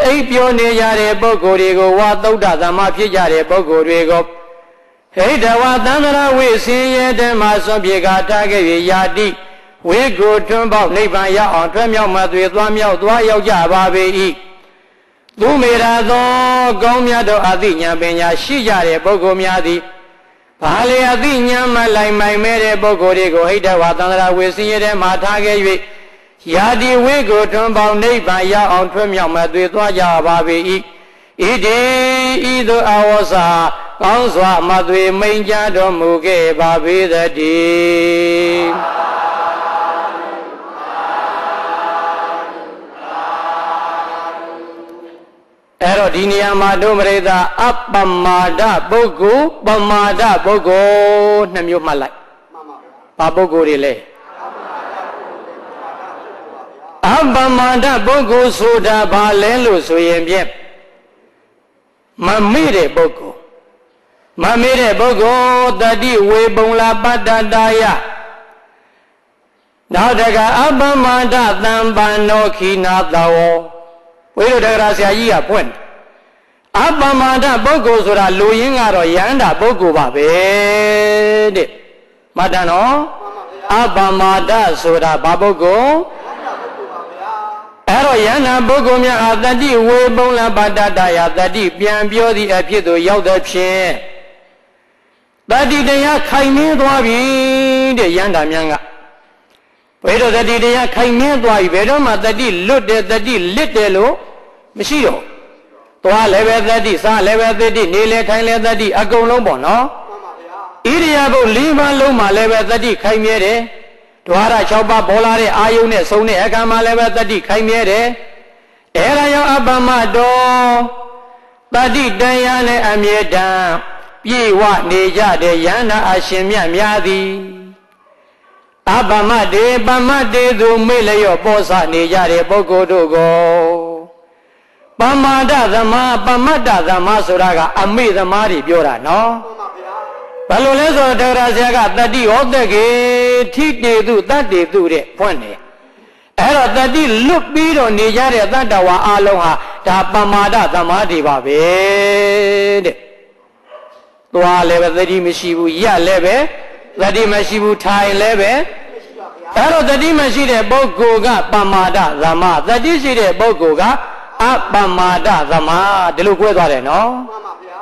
အိပ်ပြောနေကြတဲ့ပုဂ္ဂိုလ်တွေကိုဝါသုတ်တသမဖြစ်ကြတဲ့ပုဂ္ဂိုလ်တွေကိုဟိတဝသန္တရာဝိဆင်းရဲတဲ့မှာစွန့်ပြေကာထားခဲ့၍ယာတိဝိကိုထွန်းပေါက်နိဗ္ဗာန်ရောက်အောင်ထွက်မြောက်မှသွေသွားမြောက်သွားရောက်ကြပါပေ၏သူမေရာသောကောင်းမြတ်သောအသိဉာဏ်ပညာရှိကြတဲ့ပုဂ္ဂိုလ်များသည် ဘာလေအသိဉာဏ်မလိုက်မိုင်မဲ့တဲ့ပုဂ္ဂိုလ်တွေကိုဟိတဝသန္တရာဝိဆင်းရဲတဲ့မှာထားခဲ့၍ယာတိဝိကိုထွန်းပေါက်နိဗ္ဗာန်ရောက်အောင်ထွက်မြောက်မှသွေသွားကြပါပေ၏ဣတိဤသို့အဝေါစာကောင်းစွာမသွေမိန်ကြတော်မူခဲ့ပါပေသတည်း အဲ့တော့ဒီနေရာမှာဒုမရိတာအပ္ပမာဒပုဂ္ဂိုလ်ပမာဒပုဂ္ဂိုလ်နှစ်မျိုးမှတ်လိုက်မှန်ပါဗျဘာပုဂ္ဂိုလ်တွေလဲအပမန္တပုဂ္ဂိုလ်ဆိုတာဘာလဲလို့ဆိုရင်ဖြင့်မမေ့တဲ့ပုဂ္ဂိုလ်မမေ့တဲ့ပုဂ္ဂိုလ်တတိဝေပုံလာပတ္တတာယနောက်တကအပမန္တသံပန္နောခိနာတောဝိ ရုဒ္ဓရာဆရာကြီးကဖွင့်အပမန္တပုဂ္ဂိုလ်ဆိုတာလူရင်းကတော့ယန္တာပုဂ္ဂိုလ်ပါပဲတဲ့မှတ်တယ်နော်အပမန္တဆိုတာဘာပုဂ္ဂိုလ်အဲ့တော့ယန္တာပုဂ္ဂိုလ်များဟာတတိဝေပုံလပတ္တတယတတိပြန်ပြောသည့်အဖြစ်သို့ရောက်တဲ့ဖြင့်တတိတရားခိုင်မင်းသွားပြီတဲ့ယန္တာများကဘယ်တော့တတိတရားခိုင်မင်းသွားပြီဘယ်တော့မှတတိလွတ်တယ်တတိလစ်တယ်လို့ မရှိတော့သွားလည်းပဲတတိစားလည်းပဲတတိနေလည်းထိုင်လည်းတတိအကုန်လုံးပေါ့နော်ဣရိယာပု၄ပါးလုံးမှာလည်းပဲတတိခိုင်မြဲတယ်ဒွါရ6ပါးပေါ်လာတဲ့အာယုန်နဲ့ဆုံးတဲ့အခါမှာလည်းပဲတတိခိုင်မြဲတယ်အဲဒါကြောင့်အပမတော်တတိတရားနဲ့အမြဲတမ်းပြေဝနေကြတဲ့ယန္နာအရှင်မြတ်များသည်အပမတေပမတေသူမေ့လျော့ပေါ်ဆနေကြတဲ့ပုဂ္ဂိုလ်တို့ကို ပမာဒသမားပမတ္တသမားဆိုတာကအမေသမားတွေပြောတာနော်ဘယ်လိုလဲဆိုတော့ဒေါရဆရာကတတိဟောတက်ကေထိတေသူတတ္တေသူတဲ့ဖွင့်တယ်အဲ့တော့တတိလွတ်ပြီးတော့နေကြတဲ့တတ္တဝါအလုံးဟာဒါပမာဒသမားတွေပါပဲတဲ့သွားလည်းပဲတတိမရှိဘူးရလည်းပဲတတိမရှိဘူးထိုင်လည်းပဲအဲ့တော့တတိမရှိတဲ့ပုဂ္ဂိုလ်ကပမာဒသမားတတိရှိတဲ့ပုဂ္ဂိုလ်က အပမာဒသမာဒီလိုကွဲသွားတယ်နော်မှန်ပါဗျာ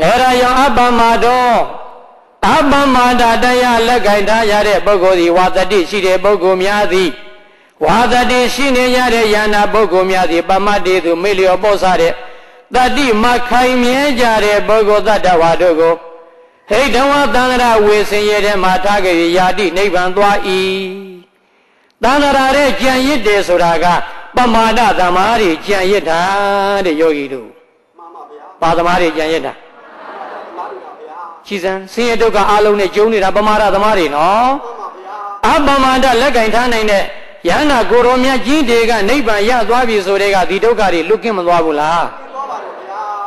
အဲ့ဒါကြောင့်အပမာဒောအပမာဒတရားလက်ကင်ထားရတဲ့ပုဂ္ဂိုလ်ဒီဝါတတိရှိတဲ့ပုဂ္ဂိုလ်များသည်ဝါတတိရှိနေရတဲ့ယန္နာပုဂ္ဂိုလ်များသည်ပမတ်တေသူမေလျောပို့စားတဲ့တတိမခိုင်မြဲကြတဲ့ပုဂ္ဂိုလ်တတ္တဝါတို့ကိုဟိတဝသန္တရဝေစင်ရတဲ့မှာထားကြရယာတိနိဗ္ဗာန်သွား၏သန္တရာတဲ့ကြံရစ်တယ်ဆိုတာက ပမာဒသမားတွေကြံရစ်တာတဲ့ယောဂီတို့မှန်ပါဗျာပါသမားတွေကြံရစ်တာရှိစံဆင်းရဲဒုက္ခအလုံးနဲ့ကျုံနေတာပမာဒသမားတွေနော်မှန်ပါဗျာအပမာဒလက်ကင်ထားနိုင်တဲ့ယန္နာကိုရောမြတ်ကြီးတွေကနိဗ္ဗာန်ရသွားပြီဆိုတဲ့ကဒီဒုက္ခတွေလွတ်ကင်းမသွားဘူးလား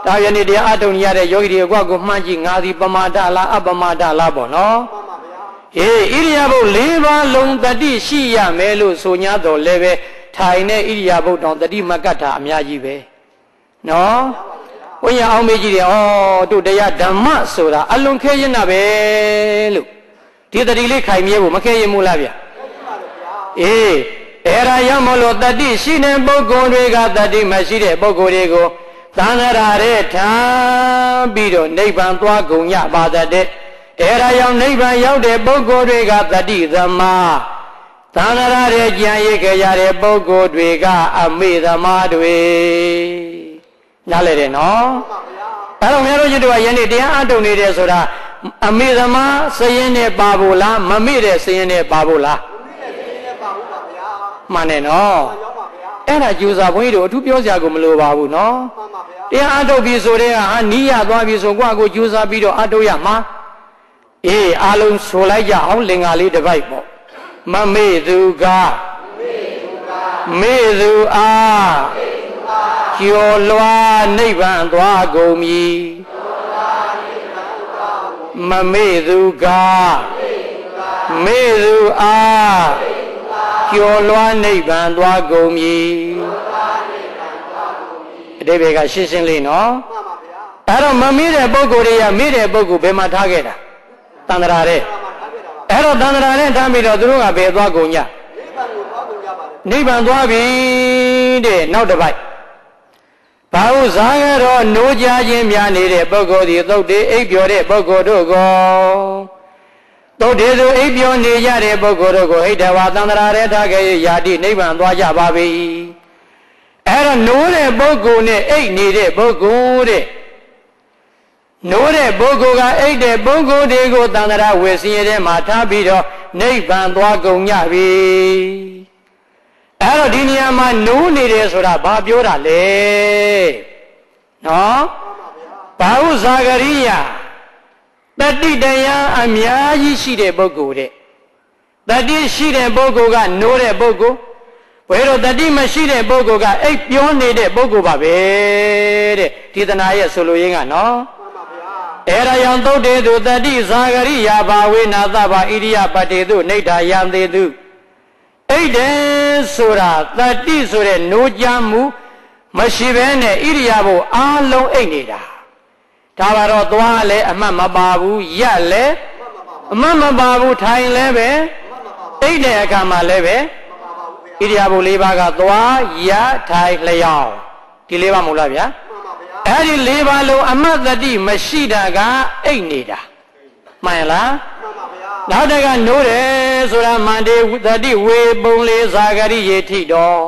ဒါယနေ့တရားအထုံရတဲ့ယောဂီတွေကွာကိုမှန်းကြည့်ငါဒီပမာဒလားအပမာဒလားပေါ့နော်မှန်ပါဗျာဟေးဣရိယာပုတ်၄ပါးလုံးတတိရှိရမယ်လို့ဆို냐တော့လည်းပဲ ထိုင်တဲ့ဣရိယာပုတ်တောင်တတိမကတ်တာအများကြီးပဲနော်ဘုန်းကြီးအောင်မေးကြည့်တယ်ဩတို့တရားဓမ္မဆိုတာအလွန်ခဲရင်တာပဲလို့ဒီတတိလေးခိုင်မြဲဖို့မခဲရင်မို့လားဗျအေးအဲ့ဒါရောက်မလို့တတိရှိတဲ့ပုဂ္ဂိုလ်တွေကတတိမရှိတဲ့ပုဂ္ဂိုလ်တွေကိုသံဃာရဲထားပြီးတော့နိဗ္ဗာန်သွားကုန်ရပါတဲ့အဲ့ဒါရောက်နိဗ္ဗာန်ရောက်တဲ့ပုဂ္ဂိုလ်တွေကတတိသမား သံဃာရဲကြံရစ်ကြရတဲ့ပုဂ္ဂိုလ်တွေကအမေသမားတွေနားလဲတယ်နော်အဲ့တော့များတို့ကျွတ်ကယနေ့တရားအထုတ်နေတယ်ဆိုတာအမေသမားစရင်နဲ့ပါဖို့လားမမေ့တဲ့စရင်နဲ့ပါဖို့လားမှန်တယ်နော်အဲ့ဒါကျူစာဘုန်းကြီးတို့အထူးပြောစရာကိုမလိုပါဘူးနော်တရားအထုတ်ပြီဆိုတဲ့ဟာနီးရသွားပြီဆိုကိုယ့်ကိုကျူစာပြီးတော့အထုတ်ရမှာအေးအားလုံးဆိုလိုက်ကြအောင်လင်္ကာလေးတစ်ပိုက်ပေါ့ မမေ့သူကမေ့သူအားကျော်လွားနိဗ္ဗာန်သွားကုန်မည်မမေ့သူကမေ့သူအားကျော်လွားနိဗ္ဗာန်သွားကုန်မည်အတိဘေကရှင်းရှင်းလေးနော်အဲ့တော့မမေ့တဲ့ပုဂ္ဂိုလ်တွေကမေ့တဲ့ပုဂ္ဂိုလ်ဘယ်မှာထားခဲ့တာတန်ត្រာတဲ့ အဲ့တော့တန်ត្រာနဲ့ထားပြီးတော့သူတို့ကဘယ်သွားကုန်ကြနိဗ္ဗာန်သွားပြီတဲ့နောက်တစ်ပိုက်ဘာဟုဇာကတော့နိုးကြခြင်းများနေတဲ့ပုဂ္ဂိုလ်ဒီသုတ်တေအိပ်ပျော်တဲ့ပုဂ္ဂိုလ်တို့ကိုသုတ်တေဆိုအိပ်ပျော်နေကြတဲ့ပုဂ္ဂိုလ်တို့ကိုဟိတဝါသန္တရာရဲထားခဲ့ရာတိနိဗ္ဗာန်သွားကြပါပြီအဲ့တော့နိုးတဲ့ပုဂ္ဂိုလ်နဲ့အိပ်နေတဲ့ပုဂ္ဂိုလ်တဲ့ နိုးတဲ့ပုဂ္ဂိုလ်ကအိတ်တဲ့ပုဂ္ဂိုလ်တွေကိုတန်ត្រာဝေစင်းရတဲ့မှာထားပြီးတော့နိဗ္ဗာန်သွားကုန်ကြပြီအဲ့တော့ဒီနေရာမှာနိုးနေတယ်ဆိုတာဘာပြောတာလဲနော်ဘာဟုဇာဂရိယတတိတရားအများကြီးရှိတဲ့ပုဂ္ဂိုလ်တဲ့တတိရှိတဲ့ပုဂ္ဂိုလ်ကနိုးတဲ့ပုဂ္ဂိုလ်ဘယ်တော့တတိမရှိတဲ့ပုဂ္ဂိုလ်ကအိပ်ပြောနေတဲ့ပုဂ္ဂိုလ်ပါပဲတဲ့ဒီသနာရဲ့ဆိုလိုရင်းကနော်မှန်ပါဗျာ အဲ့ဒါကြောင့်သုတ်တေသူတတိဇာဂရိယာဘာဝေနာသဗ္ဗဣရိယပတေသူနေဋ္ဌာယံသေးသူအိတ်တယ်ဆိုတာတတိဆိုတဲ့နိုးကြမှုမရှိဘဲနဲ့ဣရိယာဘုအားလုံးအိတ်နေတာဒါပါတော့သွားလဲအမှတ်မပါဘူးရက်လဲအမှတ်မပါဘူးထိုင်လဲပဲအိတ်တဲ့အခါမှာလဲပဲဣရိယာဘုလေးပါးကသွားရထိုင်လျောင်းဒီလေးပါမဟုတ်လားဗျာမှန်ပါဗျာ အဲ့ဒီလေးပါလုံးအမတ်တတိမရှိတာကအိတ်နေတာမှန်လားမှန်ပါဗျာနောက်တကနိုးတယ်ဆိုတာမန္တေတတိဝေပုံလေးဇာဂရိယေထိတော်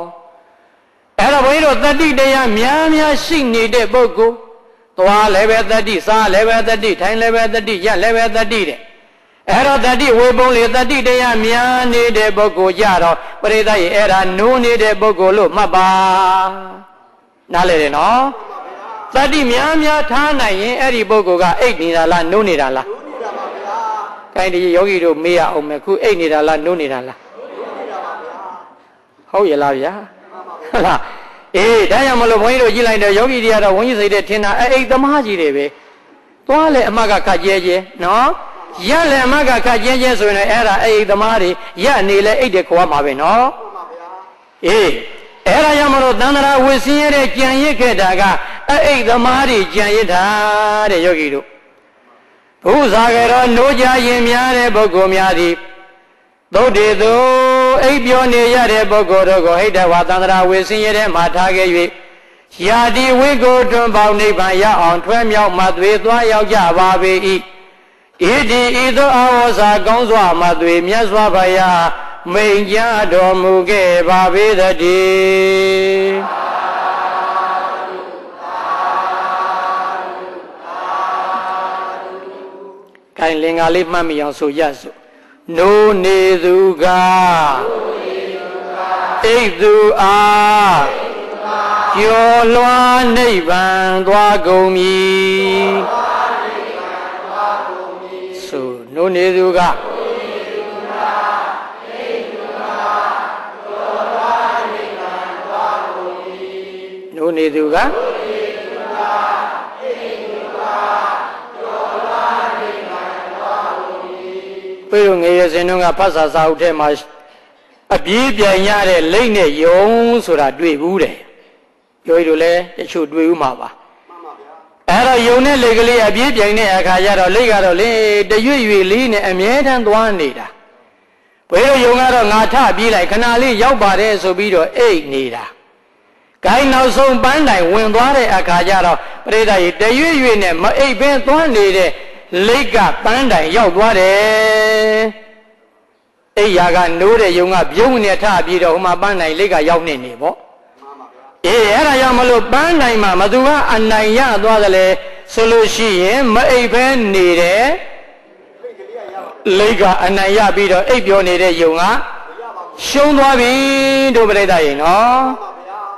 အဲ့တော့ဘုန်းကြီးတို့တတိတရားများများရှိနေတဲ့ပုဂ္ဂိုလ်သွားလည်းပဲတတိစားလည်းပဲတတိထိုင်လည်းပဲတတိရက်လည်းပဲတတိတဲ့အဲ့တော့တတိဝေပုံလေးတတိတရားများနေတဲ့ပုဂ္ဂိုလ်ကြတော့ပရိသတ်ရဲ့အဲ့ဒါနိုးနေတဲ့ပုဂ္ဂိုလ်လို့မှတ်ပါနားလည်တယ်နော်သ တ္တိများများထားနိုင်ရင်အဲ့ဒီပုဂ္ဂိုလ်ကအိတ်နေတာလားနိုးနေတာလားလူနေတာပါဗျာ။ခိုင်းဒီယောဂီတို့မေးရအောင်မယ်ခုအိတ်နေတာလားနိုးနေတာလား။ဟုတ်ရဲ့လားဗျာ။ဟုတ်လား။အေးဒါကြောင့်မလို့ဘုန်းကြီးတို့ကြည့်လိုက်တော့ယောဂီတွေကတော့ဝန်းကြီးစိတ်တဲ့ထင်တာအဲ့အိတ်သမားကြီးတွေပဲ။သွားလေအမကခတ်ကျဲကျဲနော်။ရက်လေအမကခတ်ကျဲကျဲဆိုရင်လည်းအဲ့ဒါအဲ့အိတ်သမားတွေရက်နေလေအိတ်တွေခေါ်မှာပဲနော်။မှန်ပါဗျာအေး အဲ့ဒါကြောင့်မလို့သန္တရာဝိစင်းရတဲ့ကြံရစ်ခဲ့တာကအအိတ်သမားတွေကြံရစ်တာတဲ့ယောဂီတို့ဘုဇာကရောနိုးကြရင်များတဲ့ပုဂ္ဂိုလ်များသည်သုတ်တေသူအိပ်ပြောနေရတဲ့ပုဂ္ဂိုလ်တို့ကိုဟိတဝါသန္တရာဝိစင်းရတဲ့မှာထားခဲ့၍ယာတိဝိကိုတွန်းပေါင်းနိဗ္ဗာန်ရအောင်ထွဲမြောက်မှသွေသွားရောက်ကြပါပေ၏ဣတိဤသို့အဝဇာကောင်းစွာမှသွေမြတ်စွာဘုရား မိန်ကြတော်မူခဲ့ပါပေသတည်းကိုင်လင်္ကာလေးမှတ်မိအောင်ဆိုရစို့နိုးနေသူကအိတ်သူအားကျော်လွှားနိဗ္ဗာန်သွားကုန်မည်ဆိုနိုးနေသူက နိုးနေသူကပြေငယ်ရစဉ်တုန်းကဖတ်စာစာအုပ်ထဲမှာအပြေးပြိုင်ရတဲ့လိမ့်နဲ့ယုံဆိုတာတွေ့ဘူးတယ်ပြောရလို့လဲတချို့တွေ့ဦးမှာပါမှန်ပါဗျာအဲ့တော့ယုံနဲ့လေကလေးအပြေးပြိုင်တဲ့အခါကျတော့လိတ်ကတော့လေတရွေ့ရွေ့လေးနဲ့အမြဲတမ်းသွားနေတာဘယ်လိုယုံကတော့ငါထပြေးလိုက်ခဏလေးရောက်ပါတယ်ဆိုပြီးတော့အိတ်နေတာ ဂိုင်းနောက်ဆုံးပန်းတိုင်ဝင်သွားတဲ့အခါကျတော့ပရိသတ်ကြီးတရွေ့ရွေ့နဲ့မအိတ်ဘဲသွားနေတဲ့လိတ်ကပန်းတိုင်ရောက်သွားတယ်အိယာကနိုးတဲ့ယုံကပြုံးနေထပြေးတော့ဟိုမှာပန်းတိုင်လိတ်ကရောက်နေနေပေါ့မှန်ပါဗျာအေးအဲ့ဒါကြောင့်မလို့ပန်းနိုင်မှာမသူကအနိုင်ရသွားတယ်လေဆိုလို့ရှိရင်မအိပ်ဖဲနေတယ်လိတ်ကလေးကရပါလိတ်ကအနိုင်ရပြီးတော့အိပ်ပြောနေတဲ့ယုံကမရပါဘူးရှုံးသွားပြီတို့ပြိတ္တရင်နော်မှန်ပါဗျာ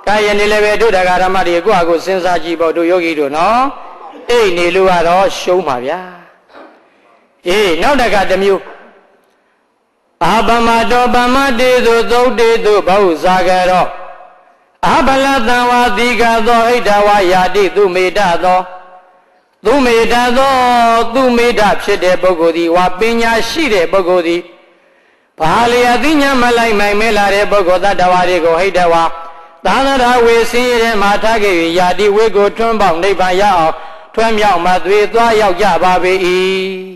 ကာယနေလည်းပဲတို့တရားဓမ္မတွေကိုယ့်အကိုစဉ်းစားကြည့်ပေါ့တို့ယောဂီတို့နော်အိပ်နေလို့ကတော့ရှုံးပါဗျာအေးနောက်တကတစ်မျိုးအာပမတောပမတေသူသုတ်တေသူဘဟုဇာကရောအဘလတံဝါတိကသောဟိတဝါယာတိသူမေတ္တသောသူမေတ္တသောသူမေတ္တဖြစ်တဲ့ပုဂ္ဂိုလ်သည်ဝါပညာရှိတဲ့ပုဂ္ဂိုလ်သည်ဘာလျာသိညာမလိုက်မိုင်မဲလာတဲ့ပုဂ္ဂိုလ်သတ္တဝါတွေကိုဟိတဝါ သာသနာဝေစင်းရဲမှာထားခဲ့၍ယာတိဝေကိုထွန်းပေါက်နိဗ္ဗာန်ရအောင်ထွန်းမြောက်မှသွေသွားရောက်ကြပါပေ၏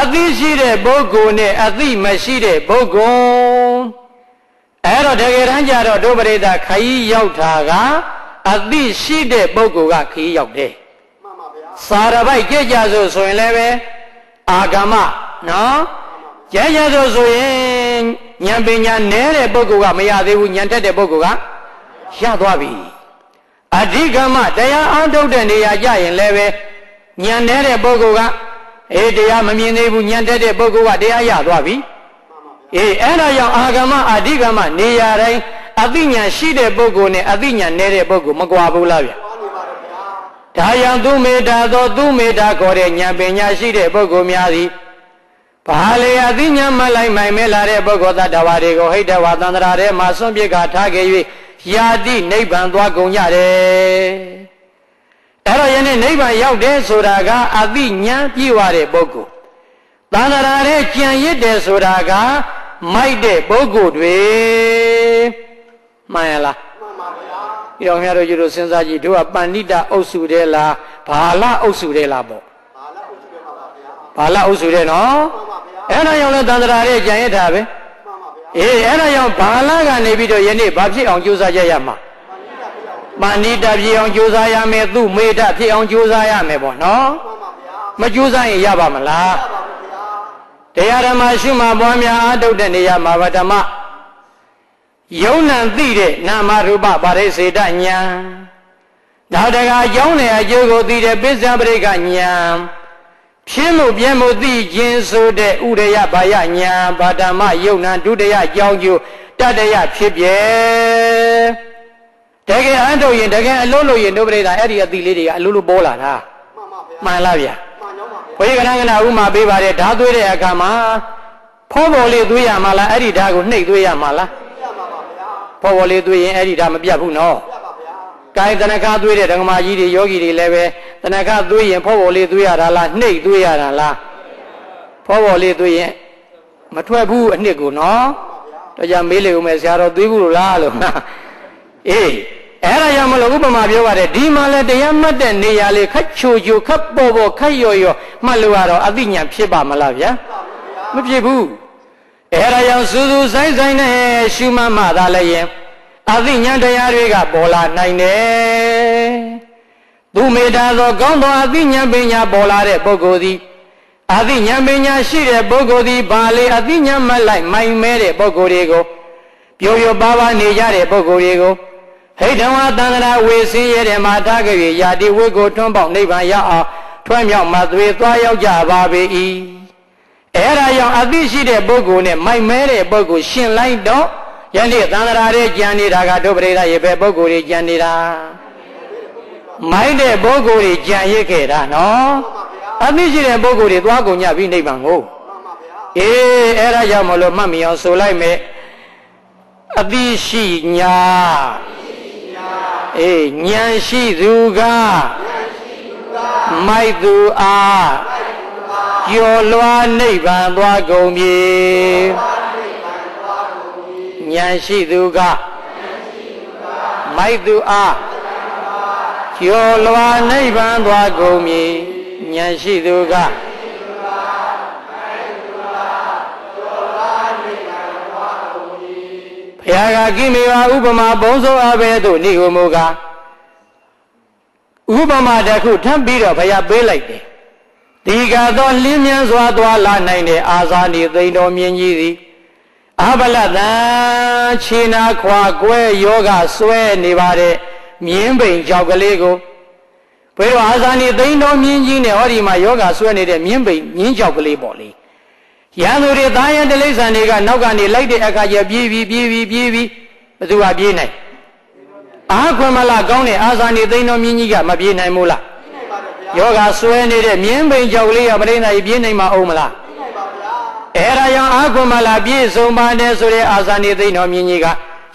အသိရှိတဲ့ပုဂ္ဂိုလ်နဲ့အသိမရှိတဲ့ပုဂ္ဂိုလ်အဲ့တော့တကယ်တမ်းကျတော့ဒုပရိသခရီးရောက်တာကအသိရှိတဲ့ပုဂ္ဂိုလ်ကခရီးရောက်တယ်မှန်ပါဗျာ။စာရပိုက်ကြကြဆိုဆိုရင်လည်းပဲအာဂမနော်ကြကြဆိုဆိုရင် ဉာဏ်ပညာနဲတဲ့ပုဂ္ဂိုလ်ကမရသေးဘူးဉာဏ်တက်တဲ့ပုဂ္ဂိုလ်ကရသွားပြီ။အဓိကမတရားအားထုတ်တဲ့နေရာကြရင်လည်းပဲဉာဏ်နဲတဲ့ပုဂ္ဂိုလ်ကအေးတရားမမြင်သေးဘူးဉာဏ်တက်တဲ့ပုဂ္ဂိုလ်ကတရားရသွားပြီ။အေးအဲ့ဒါကြောင့်အာဂမအဓိကမနေရာတိုင်းအသိဉာဏ်ရှိတဲ့ပုဂ္ဂိုလ်နဲ့အသိဉာဏ်နည်းတဲ့ပုဂ္ဂိုလ်မကွာဘူးလားဗျာသွားနေပါတယ်ဗျာဒါယံသူမေတ္တာသောသူမေတ္တာခေါ်တဲ့ဉာဏ်ပညာရှိတဲ့ပုဂ္ဂိုလ်များသည် ဘာလေအသိဉာဏ်မလိုက်မိုင်မဲလာတဲ့ပုဂ္ဂိုလ်သတ္တဝါတွေကိုဟိတဝါသန္တရာထဲမှာစွန့်ပစ်ကထားခဲ့၍ယာတိနိဗ္ဗာန်သွားကုန်ကြတယ်အဲ့တော့ယနေ့နိဗ္ဗာန်ရောက်တယ်ဆိုတာကအသိဉာဏ်ပြည့်ဝတဲ့ပုဂ္ဂိုလ်သန္တရာထဲကြံရစ်တယ်ဆိုတာကမိုက်တဲ့ပုဂ္ဂိုလ်တွေမှန်ရလားမှန်ပါဗျာဒီတော့ခင်ဗျားတို့ယူလို့စဉ်းစားကြည့်တို့ကပဏိတအုပ်စုတဲ့လားဘာလအုပ်စုတဲ့လားပေါ့ဘာလာဥစ္စာပါဗျာဘာလအုပ်စုတဲ့နော်မှန်ပါဗျာ အဲ့ဒါကြောင့်လဲသန္တရာရဲ့ကြံရစ်တာပဲမှန်ပါဗျာအေးအဲ့ဒါကြောင့်ဘာလကနေပြီးတော့ယနေ့ဘာဖြစ်အောင်ကြိုးစားကြရမှာပဏိတဖြစ်အောင်ကြိုးစားရမယ်သူမေတ္တဖြစ်အောင်ကြိုးစားရမယ်ပေါ့နော်မှန်ပါဗျာမကြိုးစားရင်ရပါမလားပါပါဗျာတရားဓမ္မရှုမှပွားများအားထုတ်တဲ့နေရာမှာဗဓမ္မယုံနံသိတဲ့နာမရူပပါရိစေတဉာဏ်ဒါတကအကြောင်းနဲ့အကျိုးကိုသိတဲ့ပိစ္ဆပရိကဉာဏ် ဖြစ်မှုပြည့်မှုသိခြင်းဆိုတဲ့ဥရယဘာယဉာဏ်ဗဓမ္မယုံနံဒုတိယကြောင်းကျိုးတတယဖြစ်ပြဲတကယ်အထုတ်ရင်တကယ်အလုံးလို့ရင်တို့ပြိတ္တာအဲ့ဒီအသီလေးတွေကအလိုလိုပေါ်လာတာမှန်ပါဗျာမှန်လားဗျာမှန်ကြောင်းပါဗျာဘုရားကဏ္ဍကဏဥမာပေးပါတယ်ဓာသွေးတဲ့အခါမှာဖောပေါ်လေးသွေးရမှာလားအဲ့ဒီဓာကိုနှိပ်သွေးရမှာလားရမှာပါဗျာဖောပေါ်လေးသွေးရင်အဲ့ဒီဓာမပြတ်ဘူးနော်ရပါဗျာကာယတဏခသွေးတဲ့ဓမ္မကြီးတွေယောဂီတွေလည်းပဲ တဏခသွေးရင်ဖောပေါ်လေးသွေးရတာလားနှိပ်သွေးရတာလားဖောပေါ်လေးသွေးရင်မထွက်ဘူးအနှစ်ကိုနော်တော့ကြမေးလေဦးမယ်ဆရာတော်သွေးဘူးလို့လားလို့အေးအဲ့ဒါကြောင့်မလို့ဥပမာပြောပါတယ်ဒီမှာလဲတရားမှတ်တဲ့နေရာလေးခက်ချိုချိုခက်ပေါ်ပေါ်ခက်ရော်ရော်မှတ်လို့ရတော့အသိဉာဏ်ဖြစ်ပါမလားဗျာမဖြစ်ဘူးအဲ့ဒါကြောင့်စူးစူးဆိုင်ဆိုင်နဲ့ရှုမှတ်မှသာလည်းရင်အသိဉာဏ်တရားတွေကပေါ်လာနိုင်တယ် သူမေတ္တာသောကောင်းသောအသိဉာဏ်ပညာပေါ်လာတဲ့ပုဂ္ဂိုလ်သည်အသိဉာဏ်ပညာရှိတဲ့ပုဂ္ဂိုလ်သည်ဘာလေအသိဉာဏ်မလိုက်မိုင်မဲတဲ့ပုဂ္ဂိုလ်တွေကိုပျော်ပျော်ပါးပါးနေကြတဲ့ပုဂ္ဂိုလ်တွေကိုဟိတဝါတန္တရာဝေစင်းရတဲ့မှာထားကြ၍ယာတိဝိကိုထွန်းပေါက်နိဗ္ဗာန်ရောက်အောင်ထွန်းမြောက်မှသွေသွားရောက်ကြပါပေ၏အဲ့ဒါကြောင့်အသိရှိတဲ့ပုဂ္ဂိုလ်နဲ့မိုက်မဲတဲ့ပုဂ္ဂိုလ်ရှင်လိုက်တော့ယနေ့သန္တရာရဲ့ကြံနေတာကဒုပရိသရေပဲပုဂ္ဂိုလ်တွေကြံနေတာ မိုက်တဲ့ပုဂ္ဂိုလ်တွေကြံရစ်ခဲ့တာနော်အသိရှိတဲ့ပုဂ္ဂိုလ်တွေသွားကုန်ကြပြီနိဗ္ဗာန်ကိုမှန်ပါဗျာအေးအဲ့ဒါကြောင့်မလို့မှတ်မိအောင်ဆိုလိုက်မယ်အတိရှိညာအေးဉာဏ်ရှိသူကမိုက်သူအားကျော်လွားနိဗ္ဗာန်သွားကုန်ပြီဉာဏ်ရှိသူကမိုက်သူအား ကျော်လွားနိဗ္ဗာန်သွားကုန်ပြီဉာဏ်ရှိသူကဘုရားကကိမေဝဥပမာဘုံစိုးအဘဲသို့နေဟုမူကားဥပမာတစ်ခုထပ်ပြီးတော့ဘုရားပေးလိုက်တယ်ဒီကတော့လင်းမြန်စွာသွားလာနိုင်တဲ့အာဇာနည်သိန်တော်မြင့်ကြီးသည်အဘလတံခြေနာခွာကွဲယောဂဆွဲနေပါတဲ့ မြင်းပိန်ကြောက်ကလေးကိုဘယ်တော့အာဇာနည်သိန်တော်မြင့်ကြီးနဲ့ဟောဒီမှာယောဂဆွဲနေတဲ့မြင်းပိန်မြင်းကြောက်ကလေးပေါ့လေရန်သူတွေသားရန်တိလိษံတွေကနောက်ကနေလိုက်တဲ့အခါကျပြေးပြီးပြေးပြီးပြေးပြီးဘယ်သူကပြေးနိုင်အားခွင့်မလားကောင်းတဲ့အာဇာနည်သိန်တော်မြင့်ကြီးကမပြေးနိုင်ဘူးလားနိုင်ပါတယ်ဗျာယောဂဆွဲနေတဲ့မြင်းပိန်ကြောက်ကလေးကပရိသတ်ကြီးပြေးနိုင်မှာအောင်မလားနိုင်ပါဗျာအဲ့ဒါကြောင့်အာခွန်မလာပြည့်စုံပါတယ်ဆိုတဲ့အာဇာနေသိမ့်တော်မြင့်ကြီးက